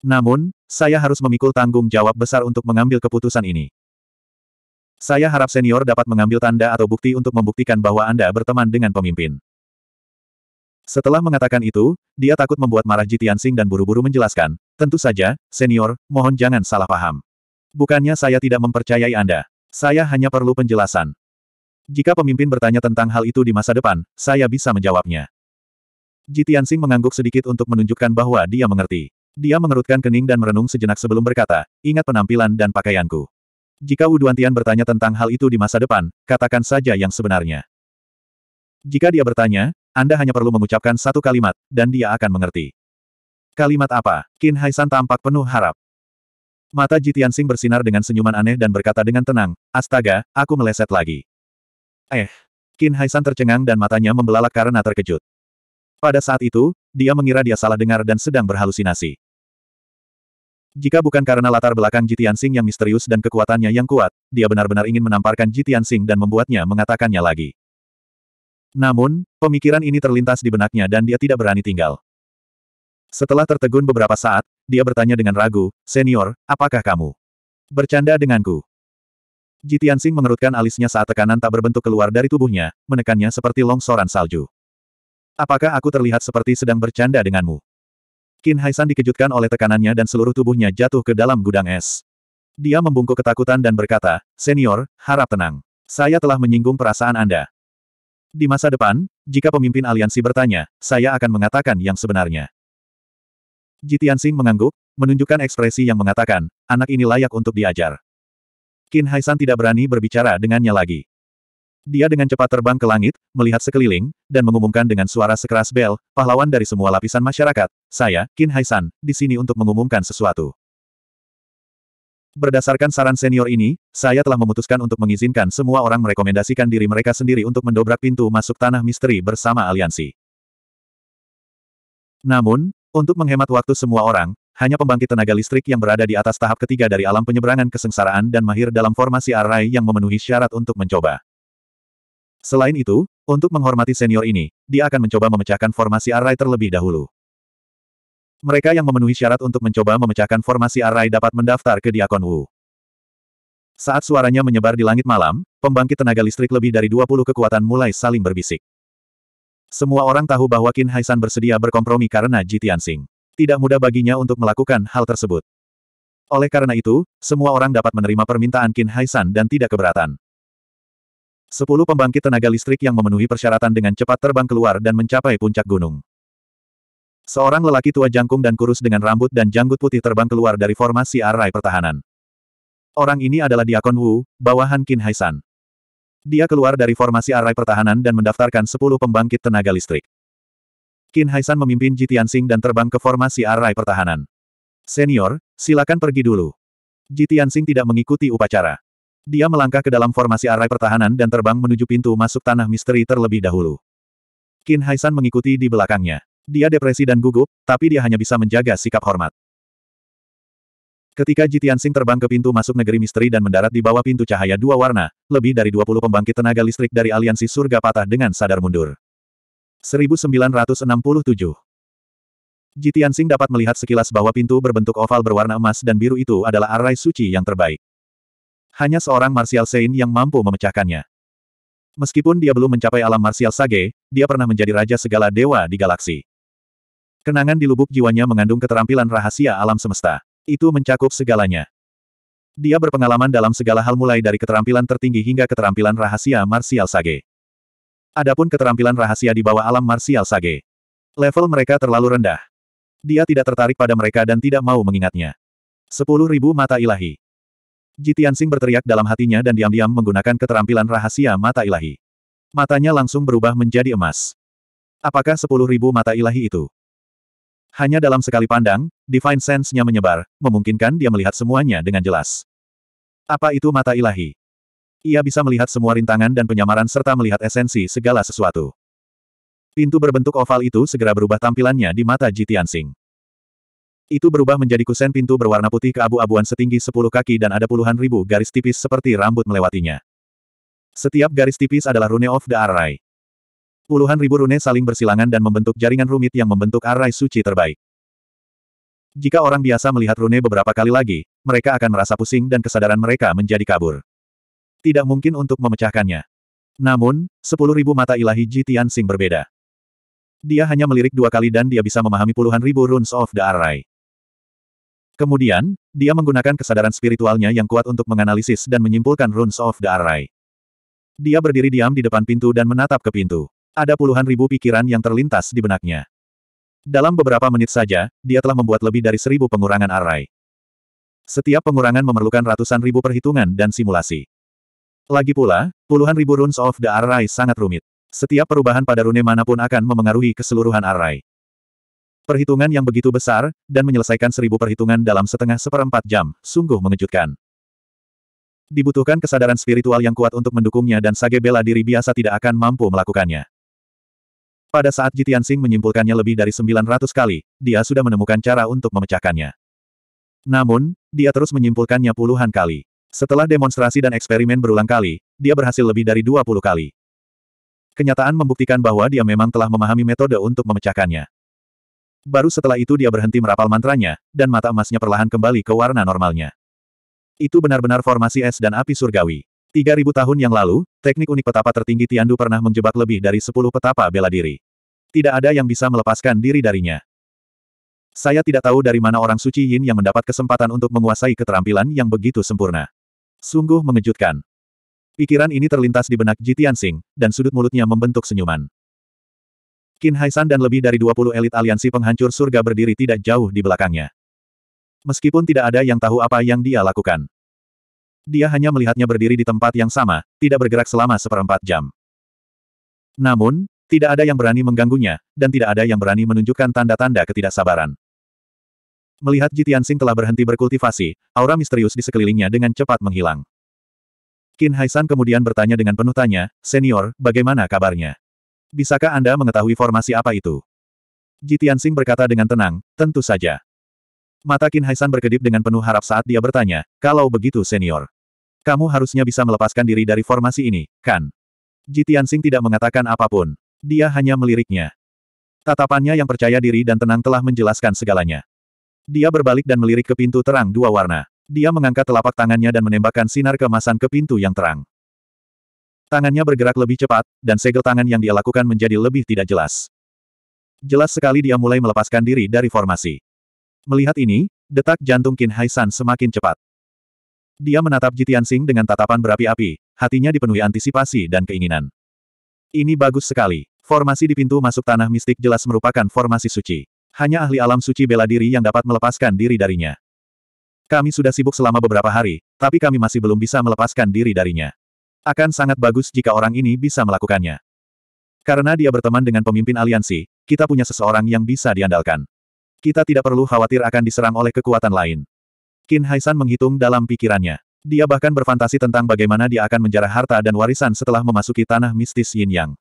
Namun, saya harus memikul tanggung jawab besar untuk mengambil keputusan ini. Saya harap senior dapat mengambil tanda atau bukti untuk membuktikan bahwa Anda berteman dengan pemimpin. Setelah mengatakan itu, dia takut membuat marah Jitiansing dan buru-buru menjelaskan, tentu saja, senior, mohon jangan salah paham. Bukannya saya tidak mempercayai Anda. Saya hanya perlu penjelasan. Jika pemimpin bertanya tentang hal itu di masa depan, saya bisa menjawabnya. Jitiansing mengangguk sedikit untuk menunjukkan bahwa dia mengerti. Dia mengerutkan kening dan merenung sejenak sebelum berkata, ingat penampilan dan pakaianku. Jika Wu Duantian bertanya tentang hal itu di masa depan, katakan saja yang sebenarnya. Jika dia bertanya, Anda hanya perlu mengucapkan satu kalimat, dan dia akan mengerti. Kalimat apa? Qin Haisan tampak penuh harap. Mata Jitiansing bersinar dengan senyuman aneh dan berkata dengan tenang, Astaga, aku meleset lagi. Eh. Qin Haisan tercengang dan matanya membelalak karena terkejut. Pada saat itu, dia mengira dia salah dengar dan sedang berhalusinasi. Jika bukan karena latar belakang Jitiansing yang misterius dan kekuatannya yang kuat, dia benar-benar ingin menamparkan Jitiansing dan membuatnya mengatakannya lagi. Namun, pemikiran ini terlintas di benaknya dan dia tidak berani tinggal. Setelah tertegun beberapa saat, dia bertanya dengan ragu, Senior, apakah kamu bercanda denganku? Jitiansing mengerutkan alisnya saat tekanan tak berbentuk keluar dari tubuhnya, menekannya seperti longsoran salju. Apakah aku terlihat seperti sedang bercanda denganmu? Qin Haisan dikejutkan oleh tekanannya dan seluruh tubuhnya jatuh ke dalam gudang es. Dia membungkuk ketakutan dan berkata, Senior, harap tenang. Saya telah menyinggung perasaan Anda. Di masa depan, jika pemimpin aliansi bertanya, saya akan mengatakan yang sebenarnya. Jitiansing mengangguk, menunjukkan ekspresi yang mengatakan, anak ini layak untuk diajar. Qin Haisan tidak berani berbicara dengannya lagi. Dia dengan cepat terbang ke langit, melihat sekeliling, dan mengumumkan dengan suara sekeras bel, pahlawan dari semua lapisan masyarakat, saya, Qin Haisan, di sini untuk mengumumkan sesuatu. Berdasarkan saran senior ini, saya telah memutuskan untuk mengizinkan semua orang merekomendasikan diri mereka sendiri untuk mendobrak pintu masuk tanah misteri bersama aliansi. Namun, untuk menghemat waktu semua orang, hanya pembangkit tenaga listrik yang berada di atas tahap ketiga dari alam penyeberangan kesengsaraan dan mahir dalam formasi array yang memenuhi syarat untuk mencoba. Selain itu, untuk menghormati senior ini, dia akan mencoba memecahkan formasi array terlebih dahulu. Mereka yang memenuhi syarat untuk mencoba memecahkan formasi array dapat mendaftar ke Diakon Wu. Saat suaranya menyebar di langit malam, pembangkit tenaga listrik lebih dari 20 kekuatan mulai saling berbisik. Semua orang tahu bahwa Qin Haisan bersedia berkompromi karena Ji Tianxing. Tidak mudah baginya untuk melakukan hal tersebut. Oleh karena itu, semua orang dapat menerima permintaan Qin Haisan dan tidak keberatan. Sepuluh pembangkit tenaga listrik yang memenuhi persyaratan dengan cepat terbang keluar dan mencapai puncak gunung. Seorang lelaki tua jangkung dan kurus dengan rambut dan janggut putih terbang keluar dari formasi arai pertahanan. Orang ini adalah Diakon Wu, bawahan Qin Haisan. Dia keluar dari formasi arai pertahanan dan mendaftarkan 10 pembangkit tenaga listrik. Qin Haisan memimpin Ji Tianxing dan terbang ke formasi arai pertahanan. Senior, silakan pergi dulu. Ji Tianxing tidak mengikuti upacara. Dia melangkah ke dalam formasi arai pertahanan dan terbang menuju pintu masuk tanah misteri terlebih dahulu. Qin Haisan mengikuti di belakangnya. Dia depresi dan gugup, tapi dia hanya bisa menjaga sikap hormat. Ketika Ji Tianxing terbang ke pintu masuk negeri misteri dan mendarat di bawah pintu cahaya dua warna, lebih dari 20 pembangkit tenaga listrik dari aliansi surga patah dengan sadar mundur. 1967. Jitiansing dapat melihat sekilas bahwa pintu berbentuk oval berwarna emas dan biru itu adalah arai suci yang terbaik. Hanya seorang martial saint yang mampu memecahkannya. Meskipun dia belum mencapai alam martial sage, dia pernah menjadi raja segala dewa di galaksi. Kenangan di lubuk jiwanya mengandung keterampilan rahasia alam semesta. Itu mencakup segalanya. Dia berpengalaman dalam segala hal mulai dari keterampilan tertinggi hingga keterampilan rahasia martial sage. Adapun keterampilan rahasia di bawah alam martial sage. Level mereka terlalu rendah. Dia tidak tertarik pada mereka dan tidak mau mengingatnya. Sepuluh ribu mata ilahi. Jitiansing berteriak dalam hatinya dan diam-diam menggunakan keterampilan rahasia mata ilahi. Matanya langsung berubah menjadi emas. Apakah sepuluh ribu mata ilahi itu? Hanya dalam sekali pandang, Divine Sense-nya menyebar, memungkinkan dia melihat semuanya dengan jelas. Apa itu mata ilahi? Ia bisa melihat semua rintangan dan penyamaran serta melihat esensi segala sesuatu. Pintu berbentuk oval itu segera berubah tampilannya di mata Ji Tianxing. Itu berubah menjadi kusen pintu berwarna putih keabu-abuan setinggi 10 kaki dan ada puluhan ribu garis tipis seperti rambut melewatinya. Setiap garis tipis adalah rune of the Array. Puluhan ribu rune saling bersilangan dan membentuk jaringan rumit yang membentuk Array suci terbaik. Jika orang biasa melihat rune beberapa kali lagi, mereka akan merasa pusing dan kesadaran mereka menjadi kabur. Tidak mungkin untuk memecahkannya. Namun, sepuluh ribu mata ilahi Ji Tianxing berbeda. Dia hanya melirik dua kali dan dia bisa memahami puluhan ribu runes of the array. Kemudian, dia menggunakan kesadaran spiritualnya yang kuat untuk menganalisis dan menyimpulkan runes of the array. Dia berdiri diam di depan pintu dan menatap ke pintu. Ada puluhan ribu pikiran yang terlintas di benaknya. Dalam beberapa menit saja, dia telah membuat lebih dari seribu pengurangan array. Setiap pengurangan memerlukan ratusan ribu perhitungan dan simulasi. Lagi pula, puluhan ribu runes of the array sangat rumit. Setiap perubahan pada rune mana pun akan memengaruhi keseluruhan array. Perhitungan yang begitu besar, dan menyelesaikan seribu perhitungan dalam setengah seperempat jam, sungguh mengejutkan. Dibutuhkan kesadaran spiritual yang kuat untuk mendukungnya dan sage bela diri biasa tidak akan mampu melakukannya. Pada saat Jitiansing menyimpulkannya lebih dari 900 kali, dia sudah menemukan cara untuk memecahkannya. Namun, dia terus menyimpulkannya puluhan kali. Setelah demonstrasi dan eksperimen berulang kali, dia berhasil lebih dari 20 kali. Kenyataan membuktikan bahwa dia memang telah memahami metode untuk memecahkannya. Baru setelah itu dia berhenti merapal mantranya, dan mata emasnya perlahan kembali ke warna normalnya. Itu benar-benar formasi es dan api surgawi. 3000 tahun yang lalu, teknik unik petapa tertinggi Tiandu pernah menjebak lebih dari 10 petapa bela diri. Tidak ada yang bisa melepaskan diri darinya. Saya tidak tahu dari mana orang suci Yin yang mendapat kesempatan untuk menguasai keterampilan yang begitu sempurna. Sungguh mengejutkan. Pikiran ini terlintas di benak Jitian Sing, dan sudut mulutnya membentuk senyuman. Qin Haisan dan lebih dari 20 elit aliansi penghancur surga berdiri tidak jauh di belakangnya. Meskipun tidak ada yang tahu apa yang dia lakukan. Dia hanya melihatnya berdiri di tempat yang sama, tidak bergerak selama seperempat jam. Namun, tidak ada yang berani mengganggunya, dan tidak ada yang berani menunjukkan tanda-tanda ketidaksabaran. Melihat Jitiansing telah berhenti berkultivasi, aura misterius di sekelilingnya dengan cepat menghilang. Qin Haisan kemudian bertanya dengan penuh tanya, Senior, bagaimana kabarnya? Bisakah Anda mengetahui formasi apa itu? Jitiansing berkata dengan tenang, tentu saja. Mata Qin Haisan berkedip dengan penuh harap saat dia bertanya, kalau begitu senior. Kamu harusnya bisa melepaskan diri dari formasi ini, kan? Ji Tianxing tidak mengatakan apa pun. Dia hanya meliriknya. Tatapannya yang percaya diri dan tenang telah menjelaskan segalanya. Dia berbalik dan melirik ke pintu terang dua warna. Dia mengangkat telapak tangannya dan menembakkan sinar kemasan ke pintu yang terang. Tangannya bergerak lebih cepat, dan segel tangan yang dia lakukan menjadi lebih tidak jelas. Jelas sekali dia mulai melepaskan diri dari formasi. Melihat ini, detak jantung Qin Haisan semakin cepat. Dia menatap Jitian Sing dengan tatapan berapi-api, hatinya dipenuhi antisipasi dan keinginan. Ini bagus sekali. Formasi di pintu masuk tanah mistik jelas merupakan formasi suci. Hanya ahli alam suci bela diri yang dapat melepaskan diri darinya. Kami sudah sibuk selama beberapa hari, tapi kami masih belum bisa melepaskan diri darinya. Akan sangat bagus jika orang ini bisa melakukannya. Karena dia berteman dengan pemimpin aliansi, kita punya seseorang yang bisa diandalkan. Kita tidak perlu khawatir akan diserang oleh kekuatan lain. Qin Haisan menghitung dalam pikirannya. Dia bahkan berfantasi tentang bagaimana dia akan menjarah harta dan warisan setelah memasuki tanah mistis Yin Yang.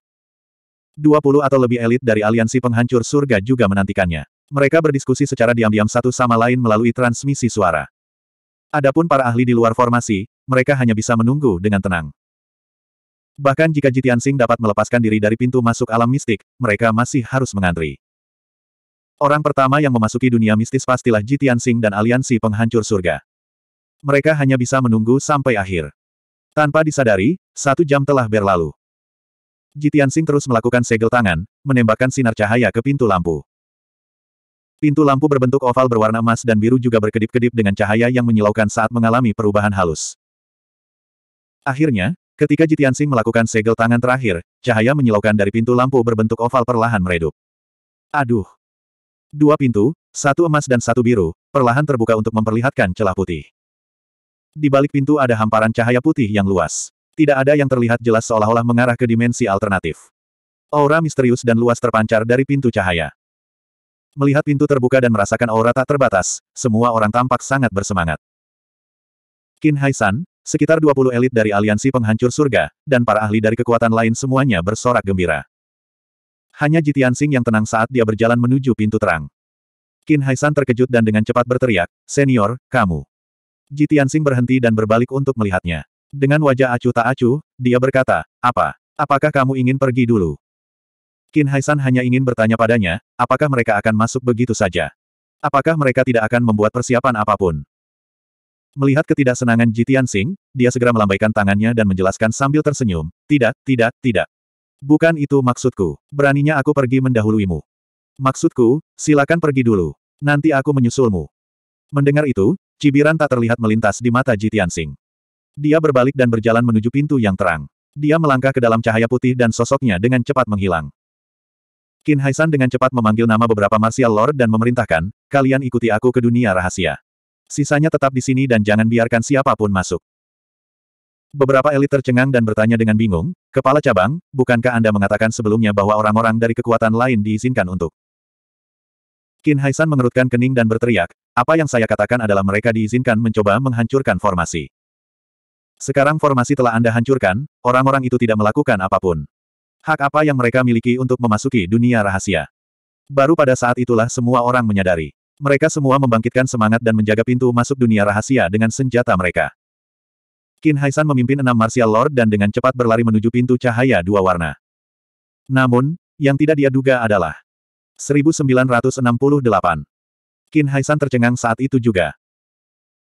20 atau lebih elit dari aliansi penghancur surga juga menantikannya. Mereka berdiskusi secara diam-diam satu sama lain melalui transmisi suara. Adapun para ahli di luar formasi, mereka hanya bisa menunggu dengan tenang. Bahkan jika Jitiansing dapat melepaskan diri dari pintu masuk alam mistik, mereka masih harus mengantri. Orang pertama yang memasuki dunia mistis pastilah Jitian Sing dan aliansi penghancur surga. Mereka hanya bisa menunggu sampai akhir. Tanpa disadari, satu jam telah berlalu. Jitian Sing terus melakukan segel tangan, menembakkan sinar cahaya ke pintu lampu. Pintu lampu berbentuk oval berwarna emas dan biru juga berkedip-kedip dengan cahaya yang menyilaukan saat mengalami perubahan halus. Akhirnya, ketika Jitian Sing melakukan segel tangan terakhir, cahaya menyilaukan dari pintu lampu berbentuk oval perlahan meredup. Aduh! Dua pintu, satu emas dan satu biru, perlahan terbuka untuk memperlihatkan celah putih. Di balik pintu ada hamparan cahaya putih yang luas. Tidak ada yang terlihat jelas seolah-olah mengarah ke dimensi alternatif. Aura misterius dan luas terpancar dari pintu cahaya. Melihat pintu terbuka dan merasakan aura tak terbatas, semua orang tampak sangat bersemangat. Qin Haisan, sekitar 20 elit dari aliansi penghancur surga, dan para ahli dari kekuatan lain semuanya bersorak gembira. Hanya Jitian Sing yang tenang saat dia berjalan menuju pintu terang. Qin Haisan terkejut dan dengan cepat berteriak, Senior, kamu. Jitian Sing berhenti dan berbalik untuk melihatnya. Dengan wajah acuh tak acuh, dia berkata, apa? Apakah kamu ingin pergi dulu? Qin Haisan hanya ingin bertanya padanya, apakah mereka akan masuk begitu saja? Apakah mereka tidak akan membuat persiapan apa pun? Melihat ketidaksenangan Jitian Sing, dia segera melambaikan tangannya dan menjelaskan sambil tersenyum, tidak, tidak, tidak. Bukan itu maksudku. Beraninya aku pergi mendahuluimu. Maksudku, silakan pergi dulu. Nanti aku menyusulmu. Mendengar itu, cibiran tak terlihat melintas di mata Jitiansing. Dia berbalik dan berjalan menuju pintu yang terang. Dia melangkah ke dalam cahaya putih dan sosoknya dengan cepat menghilang. Qin Haisan dengan cepat memanggil nama beberapa martial lord dan memerintahkan, kalian ikuti aku ke dunia rahasia. Sisanya tetap di sini dan jangan biarkan siapa pun masuk. Beberapa elit tercengang dan bertanya dengan bingung, Kepala cabang, bukankah Anda mengatakan sebelumnya bahwa orang-orang dari kekuatan lain diizinkan untuk? Qin Haisan mengerutkan kening dan berteriak, apa yang saya katakan adalah mereka diizinkan mencoba menghancurkan formasi. Sekarang formasi telah Anda hancurkan, orang-orang itu tidak melakukan apa pun. Hak apa yang mereka miliki untuk memasuki dunia rahasia? Baru pada saat itulah semua orang menyadari. Mereka semua membangkitkan semangat dan menjaga pintu masuk dunia rahasia dengan senjata mereka. Qin Haisan memimpin enam martial lord dan dengan cepat berlari menuju pintu cahaya dua warna. Namun, yang tidak dia duga adalah 1968. Qin Haisan tercengang saat itu juga.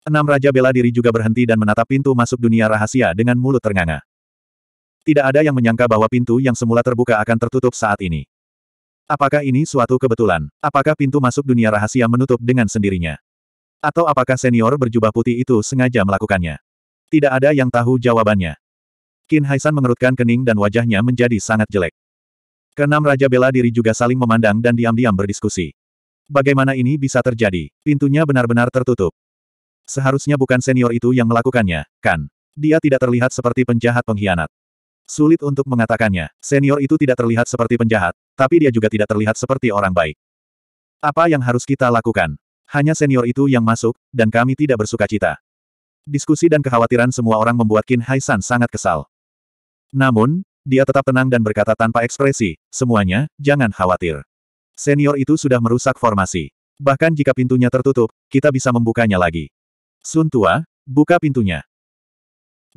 Enam Raja Bela Diri juga berhenti dan menatap pintu masuk dunia rahasia dengan mulut ternganga. Tidak ada yang menyangka bahwa pintu yang semula terbuka akan tertutup saat ini. Apakah ini suatu kebetulan? Apakah pintu masuk dunia rahasia menutup dengan sendirinya? Atau apakah senior berjubah putih itu sengaja melakukannya? Tidak ada yang tahu jawabannya. Qin Haisan mengerutkan kening dan wajahnya menjadi sangat jelek. Keenam Raja Bela Diri juga saling memandang dan diam-diam berdiskusi. Bagaimana ini bisa terjadi? Pintunya benar-benar tertutup. Seharusnya bukan senior itu yang melakukannya, kan? Dia tidak terlihat seperti penjahat pengkhianat. Sulit untuk mengatakannya, senior itu tidak terlihat seperti penjahat, tapi dia juga tidak terlihat seperti orang baik. Apa yang harus kita lakukan? Hanya senior itu yang masuk, dan kami tidak bersuka cita. Diskusi dan kekhawatiran semua orang membuat Qin Haisan sangat kesal. Namun, dia tetap tenang dan berkata tanpa ekspresi, semuanya, jangan khawatir. Senior itu sudah merusak formasi. Bahkan jika pintunya tertutup, kita bisa membukanya lagi. Sun Tua, buka pintunya.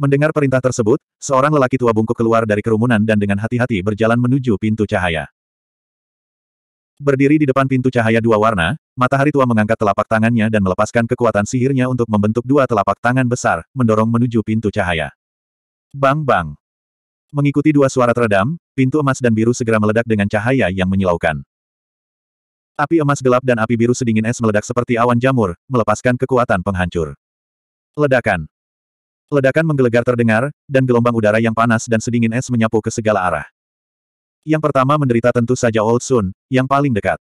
Mendengar perintah tersebut, seorang lelaki tua bungkuk keluar dari kerumunan dan dengan hati-hati berjalan menuju pintu cahaya. Berdiri di depan pintu cahaya dua warna, matahari tua mengangkat telapak tangannya dan melepaskan kekuatan sihirnya untuk membentuk dua telapak tangan besar, mendorong menuju pintu cahaya. Bang-bang. Mengikuti dua suara teredam, pintu emas dan biru segera meledak dengan cahaya yang menyilaukan. Api emas gelap dan api biru sedingin es meledak seperti awan jamur, melepaskan kekuatan penghancur. Ledakan. Ledakan menggelegar terdengar, dan gelombang udara yang panas dan sedingin es menyapu ke segala arah. Yang pertama menderita tentu saja Old Sun, yang paling dekat.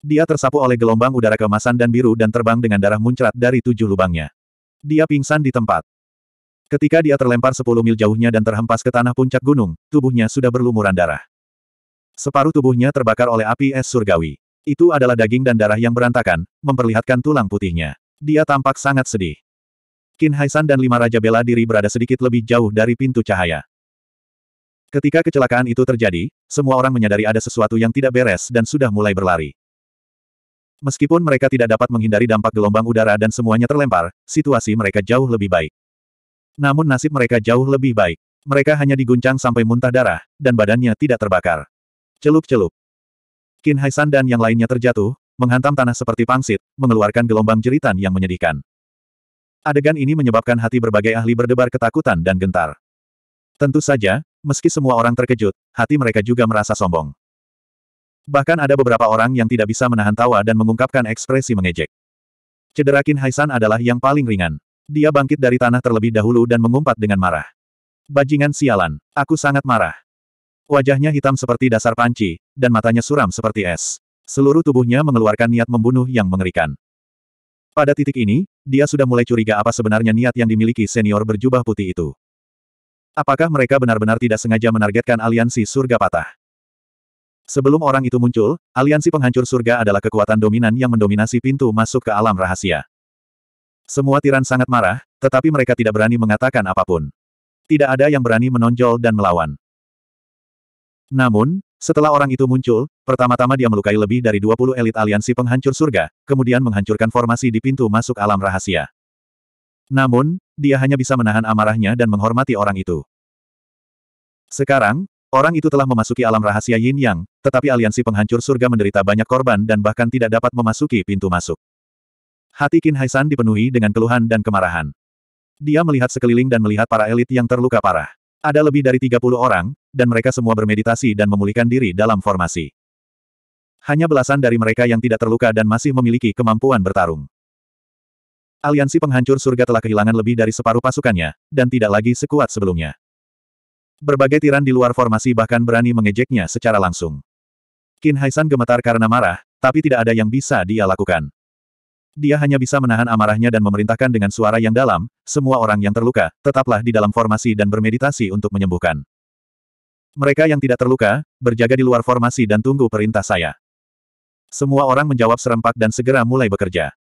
Dia tersapu oleh gelombang udara keemasan dan biru dan terbang dengan darah muncrat dari tujuh lubangnya. Dia pingsan di tempat. Ketika dia terlempar sepuluh mil jauhnya dan terhempas ke tanah puncak gunung, tubuhnya sudah berlumuran darah. Separuh tubuhnya terbakar oleh api es surgawi. Itu adalah daging dan darah yang berantakan, memperlihatkan tulang putihnya. Dia tampak sangat sedih. Qin Haisan dan lima Raja bela diri berada sedikit lebih jauh dari pintu cahaya. Ketika kecelakaan itu terjadi, semua orang menyadari ada sesuatu yang tidak beres dan sudah mulai berlari. Meskipun mereka tidak dapat menghindari dampak gelombang udara dan semuanya terlempar, situasi mereka jauh lebih baik. Namun nasib mereka jauh lebih baik. Mereka hanya diguncang sampai muntah darah, dan badannya tidak terbakar. Celup-celup. Qin Haisan dan yang lainnya terjatuh, menghantam tanah seperti pangsit, mengeluarkan gelombang jeritan yang menyedihkan. Adegan ini menyebabkan hati berbagai ahli berdebar ketakutan dan gentar. Tentu saja, meski semua orang terkejut, hati mereka juga merasa sombong. Bahkan ada beberapa orang yang tidak bisa menahan tawa dan mengungkapkan ekspresi mengejek. Cedera Qin Haisan adalah yang paling ringan. Dia bangkit dari tanah terlebih dahulu dan mengumpat dengan marah. Bajingan sialan, aku sangat marah. Wajahnya hitam seperti dasar panci, dan matanya suram seperti es. Seluruh tubuhnya mengeluarkan niat membunuh yang mengerikan. Pada titik ini, dia sudah mulai curiga apa sebenarnya niat yang dimiliki senior berjubah putih itu. Apakah mereka benar-benar tidak sengaja menargetkan aliansi surga patah? Sebelum orang itu muncul, aliansi penghancur surga adalah kekuatan dominan yang mendominasi pintu masuk ke alam rahasia. Semua tiran sangat marah, tetapi mereka tidak berani mengatakan apa pun. Tidak ada yang berani menonjol dan melawan. Namun, setelah orang itu muncul, pertama-tama dia melukai lebih dari 20 elit aliansi penghancur surga, kemudian menghancurkan formasi di pintu masuk alam rahasia. Namun, dia hanya bisa menahan amarahnya dan menghormati orang itu. Sekarang, orang itu telah memasuki alam rahasia Yin Yang, tetapi aliansi penghancur surga menderita banyak korban dan bahkan tidak dapat memasuki pintu masuk. Hati Qin Haisan dipenuhi dengan keluhan dan kemarahan. Dia melihat sekeliling dan melihat para elit yang terluka parah. Ada lebih dari 30 orang, dan mereka semua bermeditasi dan memulihkan diri dalam formasi. Hanya belasan dari mereka yang tidak terluka dan masih memiliki kemampuan bertarung. Aliansi penghancur surga telah kehilangan lebih dari separuh pasukannya, dan tidak lagi sekuat sebelumnya. Berbagai tiran di luar formasi bahkan berani mengejeknya secara langsung. Qin Haisan gemetar karena marah, tapi tidak ada yang bisa dia lakukan. Dia hanya bisa menahan amarahnya dan memerintahkan dengan suara yang dalam, semua orang yang terluka, tetaplah di dalam formasi dan bermeditasi untuk menyembuhkan. Mereka yang tidak terluka, berjaga di luar formasi dan tunggu perintah saya. Semua orang menjawab serempak dan segera mulai bekerja.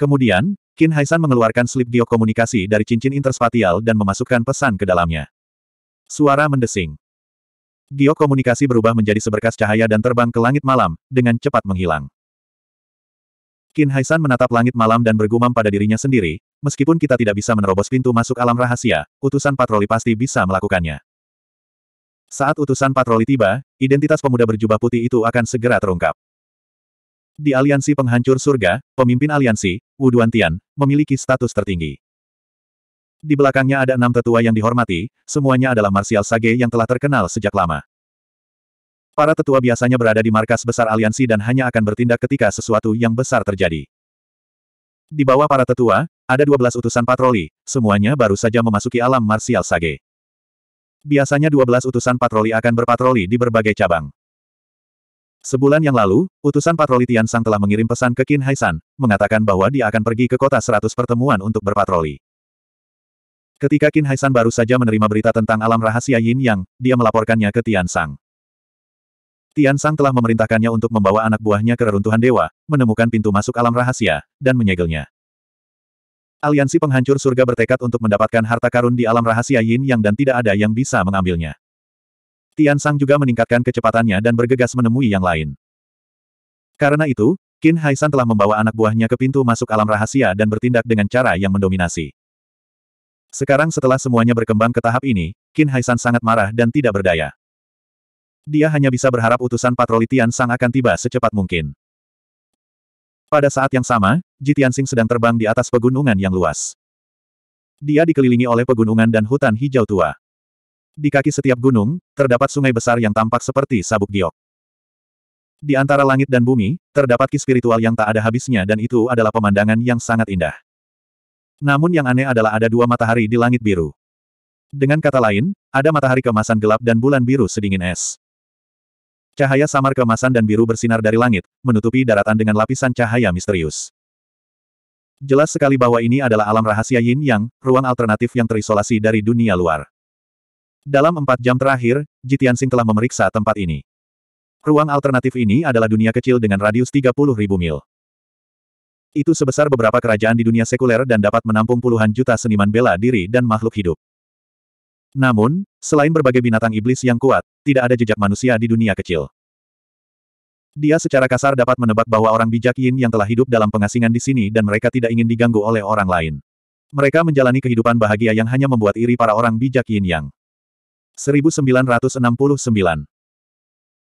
Kemudian, Qin Haisan mengeluarkan slip geokomunikasi dari cincin interspatial dan memasukkan pesan ke dalamnya. Suara mendesing. Geokomunikasi berubah menjadi seberkas cahaya dan terbang ke langit malam, dengan cepat menghilang. Qin Haisan menatap langit malam dan bergumam pada dirinya sendiri, meskipun kita tidak bisa menerobos pintu masuk alam rahasia, utusan patroli pasti bisa melakukannya. Saat utusan patroli tiba, identitas pemuda berjubah putih itu akan segera terungkap. Di aliansi penghancur surga, pemimpin aliansi, Wu Duantian, memiliki status tertinggi. Di belakangnya ada enam tetua yang dihormati, semuanya adalah marsial sage yang telah terkenal sejak lama. Para tetua biasanya berada di markas besar aliansi dan hanya akan bertindak ketika sesuatu yang besar terjadi. Di bawah para tetua, ada 12 utusan patroli, semuanya baru saja memasuki alam marsial sage. Biasanya 12 utusan patroli akan berpatroli di berbagai cabang. Sebulan yang lalu, utusan patroli Tian Sang telah mengirim pesan ke Qin Haisan, mengatakan bahwa dia akan pergi ke kota 100 pertemuan untuk berpatroli. Ketika Qin Haisan baru saja menerima berita tentang alam rahasia Yin Yang, dia melaporkannya ke Tian Sang. Tian Sang telah memerintahkannya untuk membawa anak buahnya ke reruntuhan dewa, menemukan pintu masuk alam rahasia, dan menyegelnya. Aliansi penghancur surga bertekad untuk mendapatkan harta karun di alam rahasia Yin Yang dan tidak ada yang bisa mengambilnya. Tian Sang juga meningkatkan kecepatannya dan bergegas menemui yang lain. Karena itu, Qin Haisan telah membawa anak buahnya ke pintu masuk alam rahasia dan bertindak dengan cara yang mendominasi. Sekarang setelah semuanya berkembang ke tahap ini, Qin Haisan sangat marah dan tidak berdaya. Dia hanya bisa berharap utusan patroli Tian Sang akan tiba secepat mungkin. Pada saat yang sama, Ji Tianxing sedang terbang di atas pegunungan yang luas. Dia dikelilingi oleh pegunungan dan hutan hijau tua. Di kaki setiap gunung, terdapat sungai besar yang tampak seperti sabuk giok. Di antara langit dan bumi, terdapat ki spiritual yang tak ada habisnya dan itu adalah pemandangan yang sangat indah. Namun yang aneh adalah ada dua matahari di langit biru. Dengan kata lain, ada matahari kemasan gelap dan bulan biru sedingin es. Cahaya samar kemasan dan biru bersinar dari langit, menutupi daratan dengan lapisan cahaya misterius. Jelas sekali bahwa ini adalah alam rahasia Yin Yang, ruang alternatif yang terisolasi dari dunia luar. Dalam empat jam terakhir, Jitiansing telah memeriksa tempat ini. Ruang alternatif ini adalah dunia kecil dengan radius 30 ribu mil. Itu sebesar beberapa kerajaan di dunia sekuler dan dapat menampung puluhan juta seniman bela diri dan makhluk hidup. Namun, selain berbagai binatang iblis yang kuat, tidak ada jejak manusia di dunia kecil. Dia secara kasar dapat menebak bahwa orang bijak Yin yang telah hidup dalam pengasingan di sini dan mereka tidak ingin diganggu oleh orang lain. Mereka menjalani kehidupan bahagia yang hanya membuat iri para orang bijak Yin Yang. 1969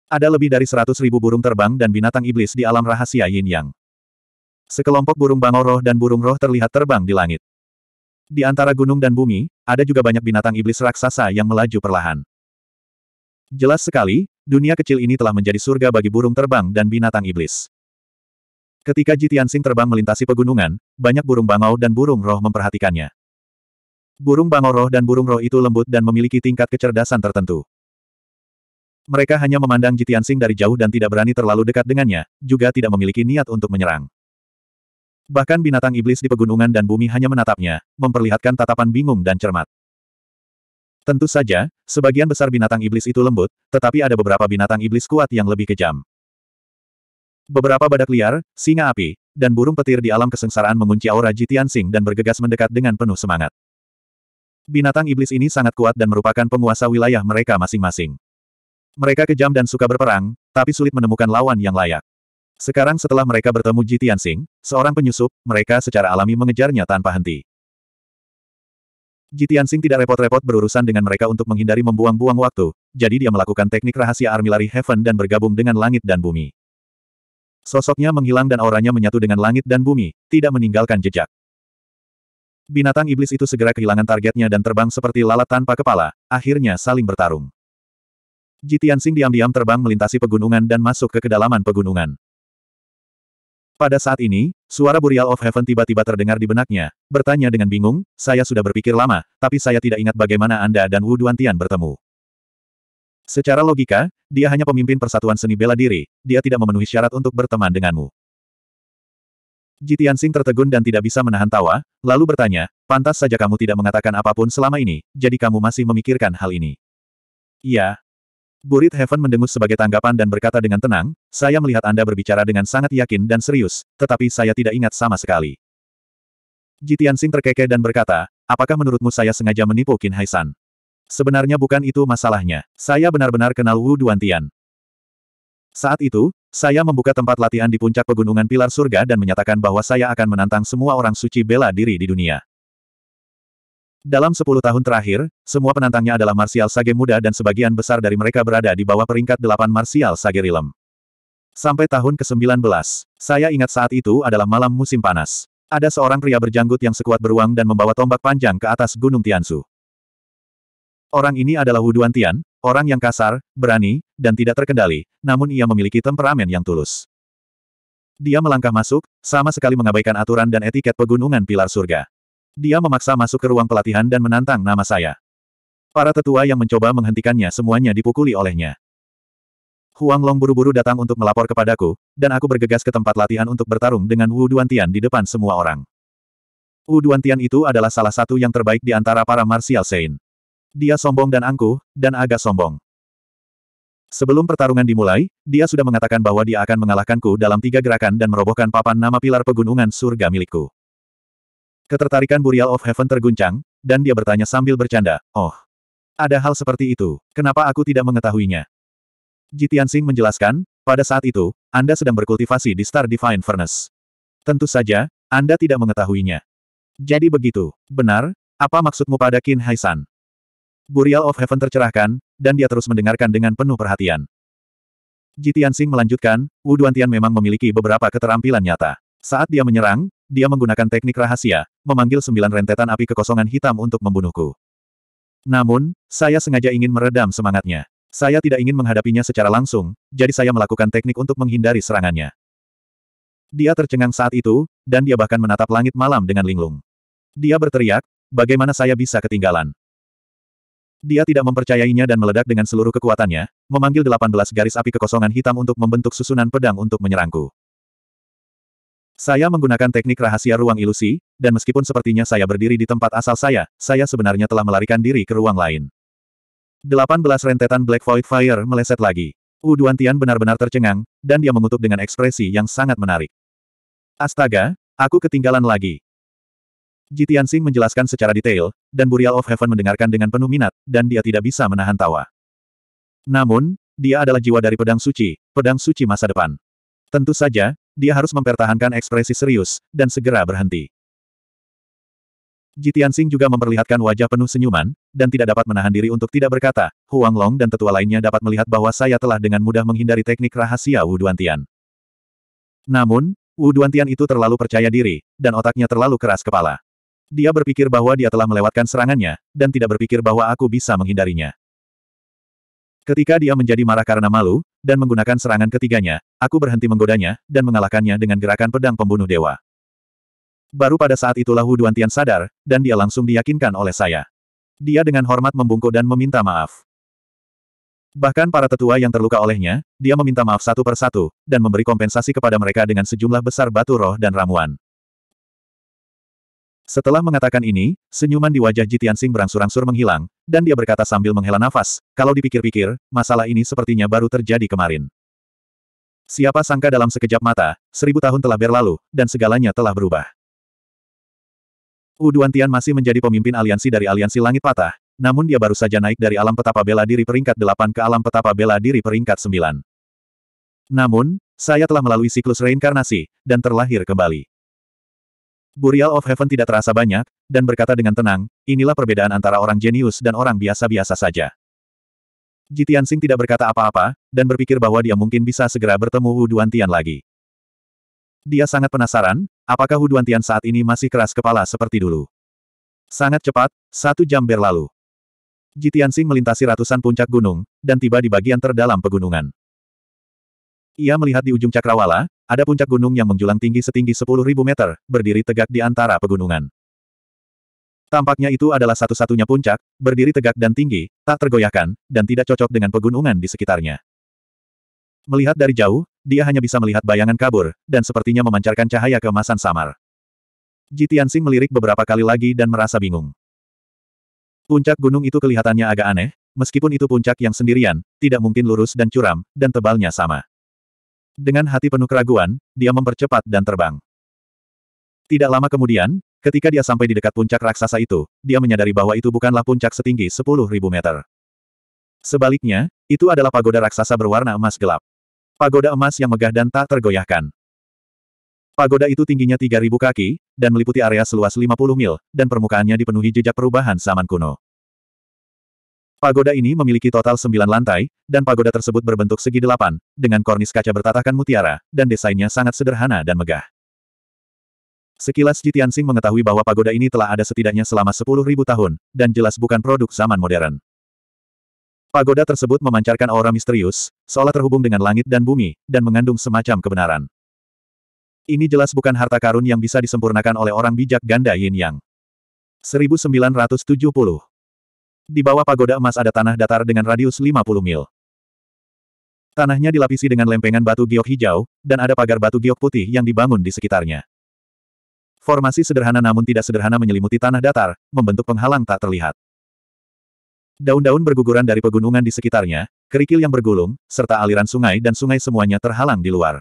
Ada lebih dari 100 ribu burung terbang dan binatang iblis di alam rahasia Yin Yang. Sekelompok burung bangau roh dan burung roh terlihat terbang di langit. Di antara gunung dan bumi, ada juga banyak binatang iblis raksasa yang melaju perlahan. Jelas sekali, dunia kecil ini telah menjadi surga bagi burung terbang dan binatang iblis. Ketika Jitiansing terbang melintasi pegunungan, banyak burung bangau dan burung roh memperhatikannya. Burung bangau roh dan burung roh itu lembut dan memiliki tingkat kecerdasan tertentu. Mereka hanya memandang Jitiansing dari jauh dan tidak berani terlalu dekat dengannya, juga tidak memiliki niat untuk menyerang. Bahkan binatang iblis di pegunungan dan bumi hanya menatapnya, memperlihatkan tatapan bingung dan cermat. Tentu saja, sebagian besar binatang iblis itu lembut, tetapi ada beberapa binatang iblis kuat yang lebih kejam. Beberapa badak liar, singa api, dan burung petir di alam kesengsaraan mengunci aura Jitiansing dan bergegas mendekat dengan penuh semangat. Binatang iblis ini sangat kuat dan merupakan penguasa wilayah mereka masing-masing. Mereka kejam dan suka berperang, tapi sulit menemukan lawan yang layak. Sekarang setelah mereka bertemu Jitiansing, seorang penyusup, mereka secara alami mengejarnya tanpa henti. Jitiansing tidak repot-repot berurusan dengan mereka untuk menghindari membuang-buang waktu, jadi dia melakukan teknik rahasia Armillary Heaven dan bergabung dengan langit dan bumi. Sosoknya menghilang dan auranya menyatu dengan langit dan bumi, tidak meninggalkan jejak. Binatang iblis itu segera kehilangan targetnya dan terbang seperti lalat tanpa kepala, akhirnya saling bertarung. Jitiansing diam-diam terbang melintasi pegunungan dan masuk ke kedalaman pegunungan. Pada saat ini, suara Burial of Heaven tiba-tiba terdengar di benaknya, bertanya dengan bingung, saya sudah berpikir lama, tapi saya tidak ingat bagaimana Anda dan Wu Duantian bertemu. Secara logika, dia hanya pemimpin persatuan seni bela diri, dia tidak memenuhi syarat untuk berteman denganmu. Jitian Sing tertegun dan tidak bisa menahan tawa, lalu bertanya, pantas saja kamu tidak mengatakan apa pun selama ini, jadi kamu masih memikirkan hal ini. Iya, Burit Heaven mendengus sebagai tanggapan dan berkata dengan tenang, saya melihat Anda berbicara dengan sangat yakin dan serius, tetapi saya tidak ingat sama sekali. Jitian Sing terkekeh dan berkata, apakah menurutmu saya sengaja menipu Qin Haisan? Sebenarnya bukan itu masalahnya. Saya benar-benar kenal Wu Duantian. Saat itu, saya membuka tempat latihan di puncak pegunungan Pilar Surga dan menyatakan bahwa saya akan menantang semua orang suci bela diri di dunia. Dalam 10 tahun terakhir, semua penantangnya adalah marsial sage muda dan sebagian besar dari mereka berada di bawah peringkat 8 marsial sage rilem. Sampai tahun ke-19, saya ingat saat itu adalah malam musim panas. Ada seorang pria berjanggut yang sekuat beruang dan membawa tombak panjang ke atas Gunung Tiansu. Orang ini adalah Wu Duantian, orang yang kasar, berani, dan tidak terkendali, namun ia memiliki temperamen yang tulus. Dia melangkah masuk, sama sekali mengabaikan aturan dan etiket pegunungan pilar surga. Dia memaksa masuk ke ruang pelatihan dan menantang nama saya. Para tetua yang mencoba menghentikannya semuanya dipukuli olehnya. Huang Long buru-buru datang untuk melapor kepadaku, dan aku bergegas ke tempat latihan untuk bertarung dengan Wu Duantian di depan semua orang. Wu Duantian itu adalah salah satu yang terbaik di antara para martial saint. Dia sombong dan angkuh, dan agak sombong. Sebelum pertarungan dimulai, dia sudah mengatakan bahwa dia akan mengalahkanku dalam tiga gerakan dan merobohkan papan nama pilar pegunungan surga milikku. Ketertarikan Burial of Heaven terguncang, dan dia bertanya sambil bercanda, Oh, ada hal seperti itu, kenapa aku tidak mengetahuinya? Jitian Sing menjelaskan, pada saat itu, Anda sedang berkultivasi di Star Divine Furnace. Tentu saja, Anda tidak mengetahuinya. Jadi begitu, benar, apa maksudmu pada Qin Haisan? Burial of Heaven tercerahkan, dan dia terus mendengarkan dengan penuh perhatian. Jitiansing melanjutkan, Wu Duantian memang memiliki beberapa keterampilan nyata. Saat dia menyerang, dia menggunakan teknik rahasia, memanggil sembilan rentetan api kekosongan hitam untuk membunuhku. Namun, saya sengaja ingin meredam semangatnya. Saya tidak ingin menghadapinya secara langsung, jadi saya melakukan teknik untuk menghindari serangannya. Dia tercengang saat itu, dan dia bahkan menatap langit malam dengan linglung. Dia berteriak, bagaimana saya bisa ketinggalan? Dia tidak mempercayainya dan meledak dengan seluruh kekuatannya, memanggil 18 garis api kekosongan hitam untuk membentuk susunan pedang untuk menyerangku. Saya menggunakan teknik rahasia ruang ilusi, dan meskipun sepertinya saya berdiri di tempat asal saya, saya sebenarnya telah melarikan diri ke ruang lain. 18 rentetan Black Void Fire meleset lagi. Wu Duantian benar-benar tercengang, dan dia mengutuk dengan ekspresi yang sangat menarik. Astaga, aku ketinggalan lagi. Jitiansing menjelaskan secara detail, dan Burial of Heaven mendengarkan dengan penuh minat, dan dia tidak bisa menahan tawa. Namun, dia adalah jiwa dari pedang suci, pedang suci masa depan. Tentu saja, dia harus mempertahankan ekspresi serius, dan segera berhenti. Jitiansing juga memperlihatkan wajah penuh senyuman, dan tidak dapat menahan diri untuk tidak berkata, Huang Long dan tetua lainnya dapat melihat bahwa saya telah dengan mudah menghindari teknik rahasia Wu Duantian. Namun, Wu Duantian itu terlalu percaya diri, dan otaknya terlalu keras kepala. Dia berpikir bahwa dia telah melewatkan serangannya, dan tidak berpikir bahwa aku bisa menghindarinya. Ketika dia menjadi marah karena malu, dan menggunakan serangan ketiganya, aku berhenti menggodanya, dan mengalahkannya dengan gerakan pedang pembunuh dewa. Baru pada saat itulah Wu Duantian sadar, dan dia langsung diyakinkan oleh saya. Dia dengan hormat membungkuk dan meminta maaf. Bahkan para tetua yang terluka olehnya, dia meminta maaf satu persatu, dan memberi kompensasi kepada mereka dengan sejumlah besar batu roh dan ramuan. Setelah mengatakan ini, senyuman di wajah Jitiansing berangsur-angsur menghilang, dan dia berkata sambil menghela nafas, kalau dipikir-pikir, masalah ini sepertinya baru terjadi kemarin. Siapa sangka dalam sekejap mata, seribu tahun telah berlalu, dan segalanya telah berubah. Uduantian masih menjadi pemimpin aliansi dari aliansi langit patah, namun dia baru saja naik dari alam petapa bela diri peringkat 8 ke alam petapa bela diri peringkat 9. Namun, saya telah melalui siklus reinkarnasi, dan terlahir kembali. Burial of Heaven tidak terasa banyak, dan berkata dengan tenang, inilah perbedaan antara orang jenius dan orang biasa-biasa saja. Jitiansing tidak berkata apa-apa, dan berpikir bahwa dia mungkin bisa segera bertemu Wu Duantian lagi. Dia sangat penasaran, apakah Wu Duantian saat ini masih keras kepala seperti dulu. Sangat cepat, satu jam berlalu. Jitiansing melintasi ratusan puncak gunung, dan tiba di bagian terdalam pegunungan. Ia melihat di ujung cakrawala, ada puncak gunung yang menjulang tinggi setinggi 10.000 meter, berdiri tegak di antara pegunungan. Tampaknya itu adalah satu-satunya puncak, berdiri tegak dan tinggi, tak tergoyahkan, dan tidak cocok dengan pegunungan di sekitarnya. Melihat dari jauh, dia hanya bisa melihat bayangan kabur, dan sepertinya memancarkan cahaya keemasan samar. Jitiansing melirik beberapa kali lagi dan merasa bingung. Puncak gunung itu kelihatannya agak aneh, meskipun itu puncak yang sendirian, tidak mungkin lurus dan curam, dan tebalnya sama. Dengan hati penuh keraguan, dia mempercepat dan terbang. Tidak lama kemudian, ketika dia sampai di dekat puncak raksasa itu, dia menyadari bahwa itu bukanlah puncak setinggi 10.000 meter. Sebaliknya, itu adalah pagoda raksasa berwarna emas gelap. Pagoda emas yang megah dan tak tergoyahkan. Pagoda itu tingginya 3.000 kaki, dan meliputi area seluas 50 mil, dan permukaannya dipenuhi jejak perubahan zaman kuno. Pagoda ini memiliki total sembilan lantai, dan pagoda tersebut berbentuk segi delapan, dengan kornis kaca bertatahkan mutiara, dan desainnya sangat sederhana dan megah. Sekilas Jitiansing mengetahui bahwa pagoda ini telah ada setidaknya selama sepuluh ribu tahun, dan jelas bukan produk zaman modern. Pagoda tersebut memancarkan aura misterius, seolah terhubung dengan langit dan bumi, dan mengandung semacam kebenaran. Ini jelas bukan harta karun yang bisa disempurnakan oleh orang bijak ganda Yin Yang. 1970 di bawah pagoda emas ada tanah datar dengan radius 50 mil. Tanahnya dilapisi dengan lempengan batu giok hijau, dan ada pagar batu giok putih yang dibangun di sekitarnya. Formasi sederhana namun tidak sederhana menyelimuti tanah datar, membentuk penghalang tak terlihat. Daun-daun berguguran dari pegunungan di sekitarnya, kerikil yang bergulung, serta aliran sungai dan sungai semuanya terhalang di luar.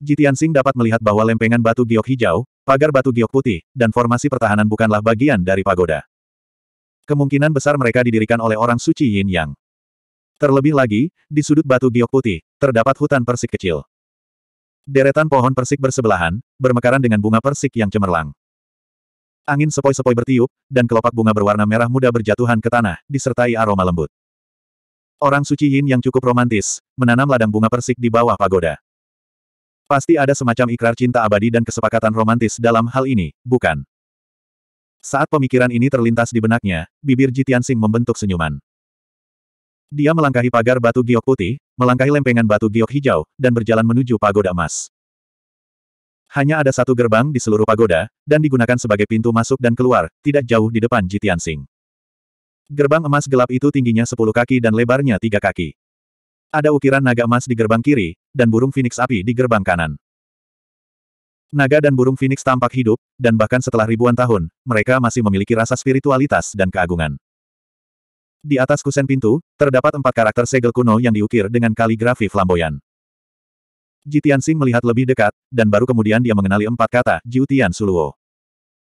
Jitiansing dapat melihat bahwa lempengan batu giok hijau, pagar batu giok putih, dan formasi pertahanan bukanlah bagian dari pagoda. Kemungkinan besar mereka didirikan oleh orang suci Yin Yang. Terlebih lagi, di sudut batu giok putih, terdapat hutan persik kecil. Deretan pohon persik bersebelahan, bermekaran dengan bunga persik yang cemerlang. Angin sepoi-sepoi bertiup, dan kelopak bunga berwarna merah muda berjatuhan ke tanah, disertai aroma lembut. Orang suci Yin yang cukup romantis, menanam ladang bunga persik di bawah pagoda. Pasti ada semacam ikrar cinta abadi dan kesepakatan romantis dalam hal ini, bukan? Saat pemikiran ini terlintas di benaknya, bibir Jitiansing membentuk senyuman. Dia melangkahi pagar batu giok putih, melangkahi lempengan batu giok hijau, dan berjalan menuju pagoda emas. Hanya ada satu gerbang di seluruh pagoda, dan digunakan sebagai pintu masuk dan keluar, tidak jauh di depan Jitiansing. Gerbang emas gelap itu tingginya 10 kaki dan lebarnya 3 kaki. Ada ukiran naga emas di gerbang kiri, dan burung phoenix api di gerbang kanan. Naga dan burung phoenix tampak hidup, dan bahkan setelah ribuan tahun, mereka masih memiliki rasa spiritualitas dan keagungan. Di atas kusen pintu, terdapat empat karakter segel kuno yang diukir dengan kaligrafi flamboyan. Jitiansing melihat lebih dekat, dan baru kemudian dia mengenali empat kata, Jiutian Suluo.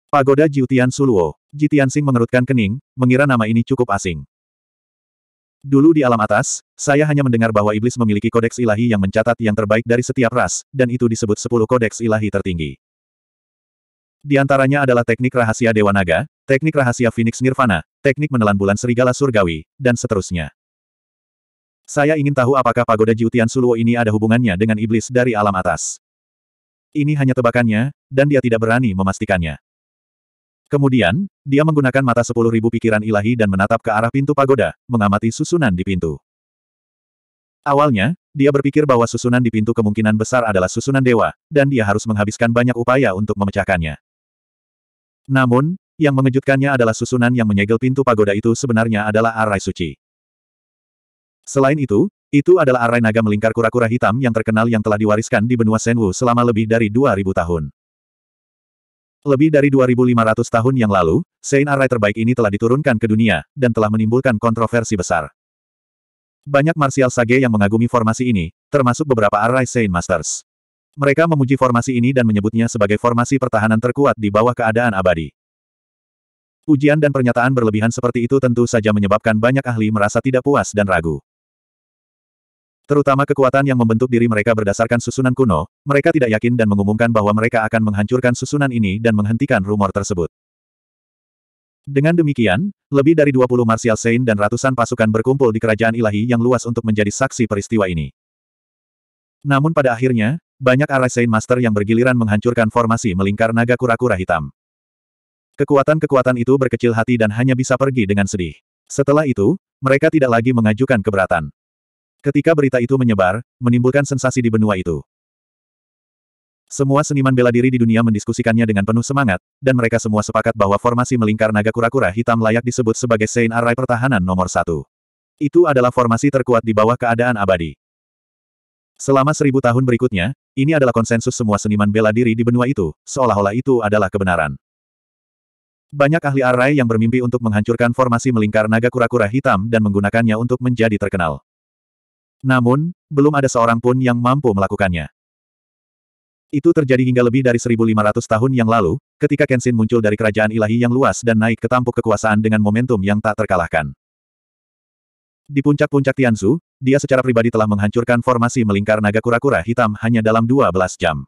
Pagoda Jiutian Suluo. Jitiansing mengerutkan kening, mengira nama ini cukup asing. Dulu di alam atas, saya hanya mendengar bahwa iblis memiliki kodeks ilahi yang mencatat yang terbaik dari setiap ras, dan itu disebut sepuluh kodeks ilahi tertinggi. Di antaranya adalah teknik rahasia Dewa Naga, teknik rahasia Phoenix Nirvana, teknik menelan bulan serigala surgawi, dan seterusnya. Saya ingin tahu apakah pagoda Jiutian Suluo ini ada hubungannya dengan iblis dari alam atas. Ini hanya tebakannya, dan dia tidak berani memastikannya. Kemudian, dia menggunakan mata sepuluh ribu pikiran ilahi dan menatap ke arah pintu pagoda, mengamati susunan di pintu. Awalnya, dia berpikir bahwa susunan di pintu kemungkinan besar adalah susunan dewa, dan dia harus menghabiskan banyak upaya untuk memecahkannya. Namun, yang mengejutkannya adalah susunan yang menyegel pintu pagoda itu sebenarnya adalah arai suci. Selain itu, itu adalah arai naga melingkar kura-kura hitam yang terkenal yang telah diwariskan di benua Senwu selama lebih dari 2000 tahun. Lebih dari 2500 tahun yang lalu, Sein Arai terbaik ini telah diturunkan ke dunia, dan telah menimbulkan kontroversi besar. Banyak martial sage yang mengagumi formasi ini, termasuk beberapa Arai Sein Masters. Mereka memuji formasi ini dan menyebutnya sebagai formasi pertahanan terkuat di bawah keadaan abadi. Ujian dan pernyataan berlebihan seperti itu tentu saja menyebabkan banyak ahli merasa tidak puas dan ragu. Terutama kekuatan yang membentuk diri mereka berdasarkan susunan kuno, mereka tidak yakin dan mengumumkan bahwa mereka akan menghancurkan susunan ini dan menghentikan rumor tersebut. Dengan demikian, lebih dari 20 martial saint dan ratusan pasukan berkumpul di kerajaan ilahi yang luas untuk menjadi saksi peristiwa ini. Namun pada akhirnya, banyak Arai Saint Master yang bergiliran menghancurkan formasi melingkar naga kura-kura hitam. Kekuatan-kekuatan itu berkecil hati dan hanya bisa pergi dengan sedih. Setelah itu, mereka tidak lagi mengajukan keberatan. Ketika berita itu menyebar, menimbulkan sensasi di benua itu. Semua seniman bela diri di dunia mendiskusikannya dengan penuh semangat, dan mereka semua sepakat bahwa formasi melingkar naga kura-kura hitam layak disebut sebagai Saint Arai pertahanan nomor satu. Itu adalah formasi terkuat di bawah keadaan abadi. Selama seribu tahun berikutnya, ini adalah konsensus semua seniman bela diri di benua itu, seolah-olah itu adalah kebenaran. Banyak ahli arai yang bermimpi untuk menghancurkan formasi melingkar naga kura-kura hitam dan menggunakannya untuk menjadi terkenal. Namun, belum ada seorang pun yang mampu melakukannya. Itu terjadi hingga lebih dari 1500 tahun yang lalu, ketika Kenshin muncul dari kerajaan ilahi yang luas dan naik ke tampuk kekuasaan dengan momentum yang tak terkalahkan. Di puncak-puncak Tianzu, dia secara pribadi telah menghancurkan formasi melingkar naga kura-kura hitam hanya dalam 12 jam.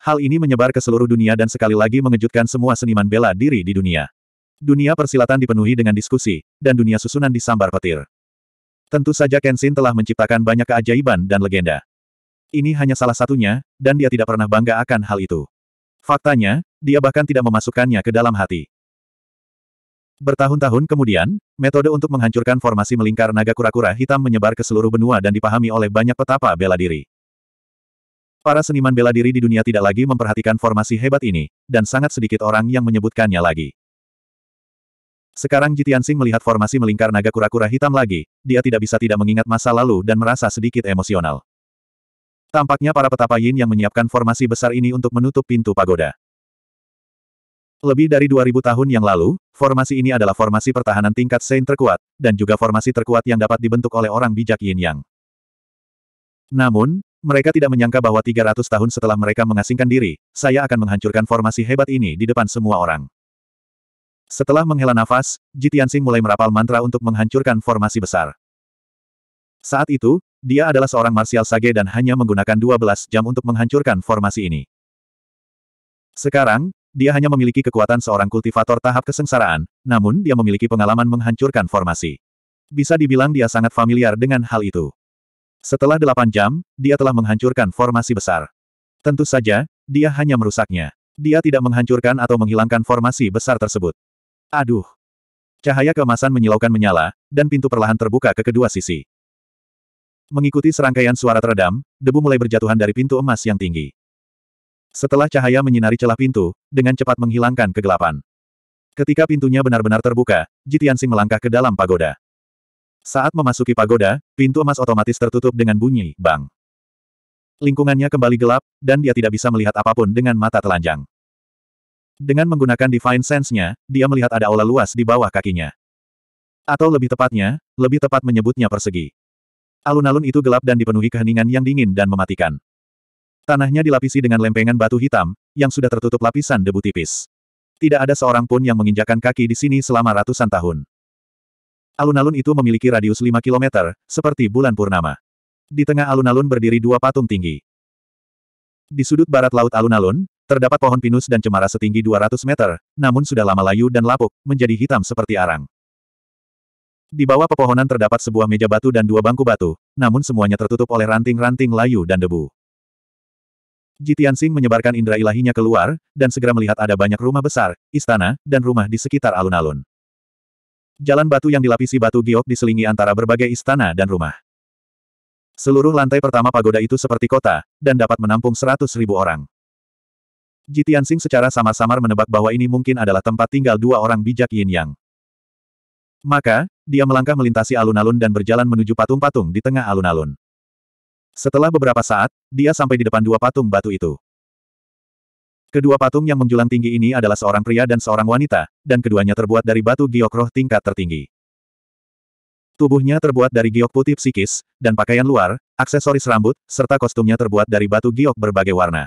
Hal ini menyebar ke seluruh dunia dan sekali lagi mengejutkan semua seniman bela diri di dunia. Dunia persilatan dipenuhi dengan diskusi, dan dunia susunan disambar petir. Tentu saja Kenshin telah menciptakan banyak keajaiban dan legenda. Ini hanya salah satunya, dan dia tidak pernah bangga akan hal itu. Faktanya, dia bahkan tidak memasukkannya ke dalam hati. Bertahun-tahun kemudian, metode untuk menghancurkan formasi melingkar naga kura-kura hitam menyebar ke seluruh benua dan dipahami oleh banyak petapa bela diri. Para seniman bela diri di dunia tidak lagi memperhatikan formasi hebat ini, dan sangat sedikit orang yang menyebutkannya lagi. Sekarang Jitiansing melihat formasi melingkar naga kura-kura hitam lagi, dia tidak bisa tidak mengingat masa lalu dan merasa sedikit emosional. Tampaknya para petapa Yin yang menyiapkan formasi besar ini untuk menutup pintu pagoda. Lebih dari 2000 tahun yang lalu, formasi ini adalah formasi pertahanan tingkat Saint terkuat, dan juga formasi terkuat yang dapat dibentuk oleh orang bijak Yin Yang. Namun, mereka tidak menyangka bahwa 300 tahun setelah mereka mengasingkan diri, saya akan menghancurkan formasi hebat ini di depan semua orang. Setelah menghela nafas, Jitiansing mulai merapal mantra untuk menghancurkan formasi besar. Saat itu, dia adalah seorang martial sage dan hanya menggunakan 12 jam untuk menghancurkan formasi ini. Sekarang, dia hanya memiliki kekuatan seorang kultivator tahap kesengsaraan, namun dia memiliki pengalaman menghancurkan formasi. Bisa dibilang dia sangat familiar dengan hal itu. Setelah delapan jam, dia telah menghancurkan formasi besar. Tentu saja, dia hanya merusaknya. Dia tidak menghancurkan atau menghilangkan formasi besar tersebut. Aduh! Cahaya keemasan menyilaukan menyala, dan pintu perlahan terbuka ke kedua sisi. Mengikuti serangkaian suara teredam, debu mulai berjatuhan dari pintu emas yang tinggi. Setelah cahaya menyinari celah pintu, dengan cepat menghilangkan kegelapan. Ketika pintunya benar-benar terbuka, Jitiansing melangkah ke dalam pagoda. Saat memasuki pagoda, pintu emas otomatis tertutup dengan bunyi, bang. Lingkungannya kembali gelap, dan dia tidak bisa melihat apa pun dengan mata telanjang. Dengan menggunakan Divine Sense-nya, dia melihat ada aula luas di bawah kakinya. Atau lebih tepatnya, lebih tepat menyebutnya persegi. Alun-alun itu gelap dan dipenuhi keheningan yang dingin dan mematikan. Tanahnya dilapisi dengan lempengan batu hitam, yang sudah tertutup lapisan debu tipis. Tidak ada seorang pun yang menginjakan kaki di sini selama ratusan tahun. Alun-alun itu memiliki radius 5 km, seperti bulan purnama. Di tengah alun-alun berdiri dua patung tinggi. Di sudut barat laut alun-alun, terdapat pohon pinus dan cemara setinggi 200 meter, namun sudah lama layu dan lapuk, menjadi hitam seperti arang. Di bawah pepohonan terdapat sebuah meja batu dan dua bangku batu, namun semuanya tertutup oleh ranting-ranting layu dan debu. Jitiansing menyebarkan indera ilahinya keluar, dan segera melihat ada banyak rumah besar, istana, dan rumah di sekitar alun-alun. Jalan batu yang dilapisi batu giok diselingi antara berbagai istana dan rumah. Seluruh lantai pertama pagoda itu seperti kota, dan dapat menampung seratus ribu orang. Jitiansing secara samar-samar menebak bahwa ini mungkin adalah tempat tinggal dua orang bijak Yin Yang. Maka, dia melangkah melintasi alun-alun dan berjalan menuju patung-patung di tengah alun-alun. Setelah beberapa saat, dia sampai di depan dua patung batu itu. Kedua patung yang menjulang tinggi ini adalah seorang pria dan seorang wanita, dan keduanya terbuat dari batu giok roh tingkat tertinggi. Tubuhnya terbuat dari giok putih psikis, dan pakaian luar, aksesoris rambut, serta kostumnya terbuat dari batu giok berbagai warna.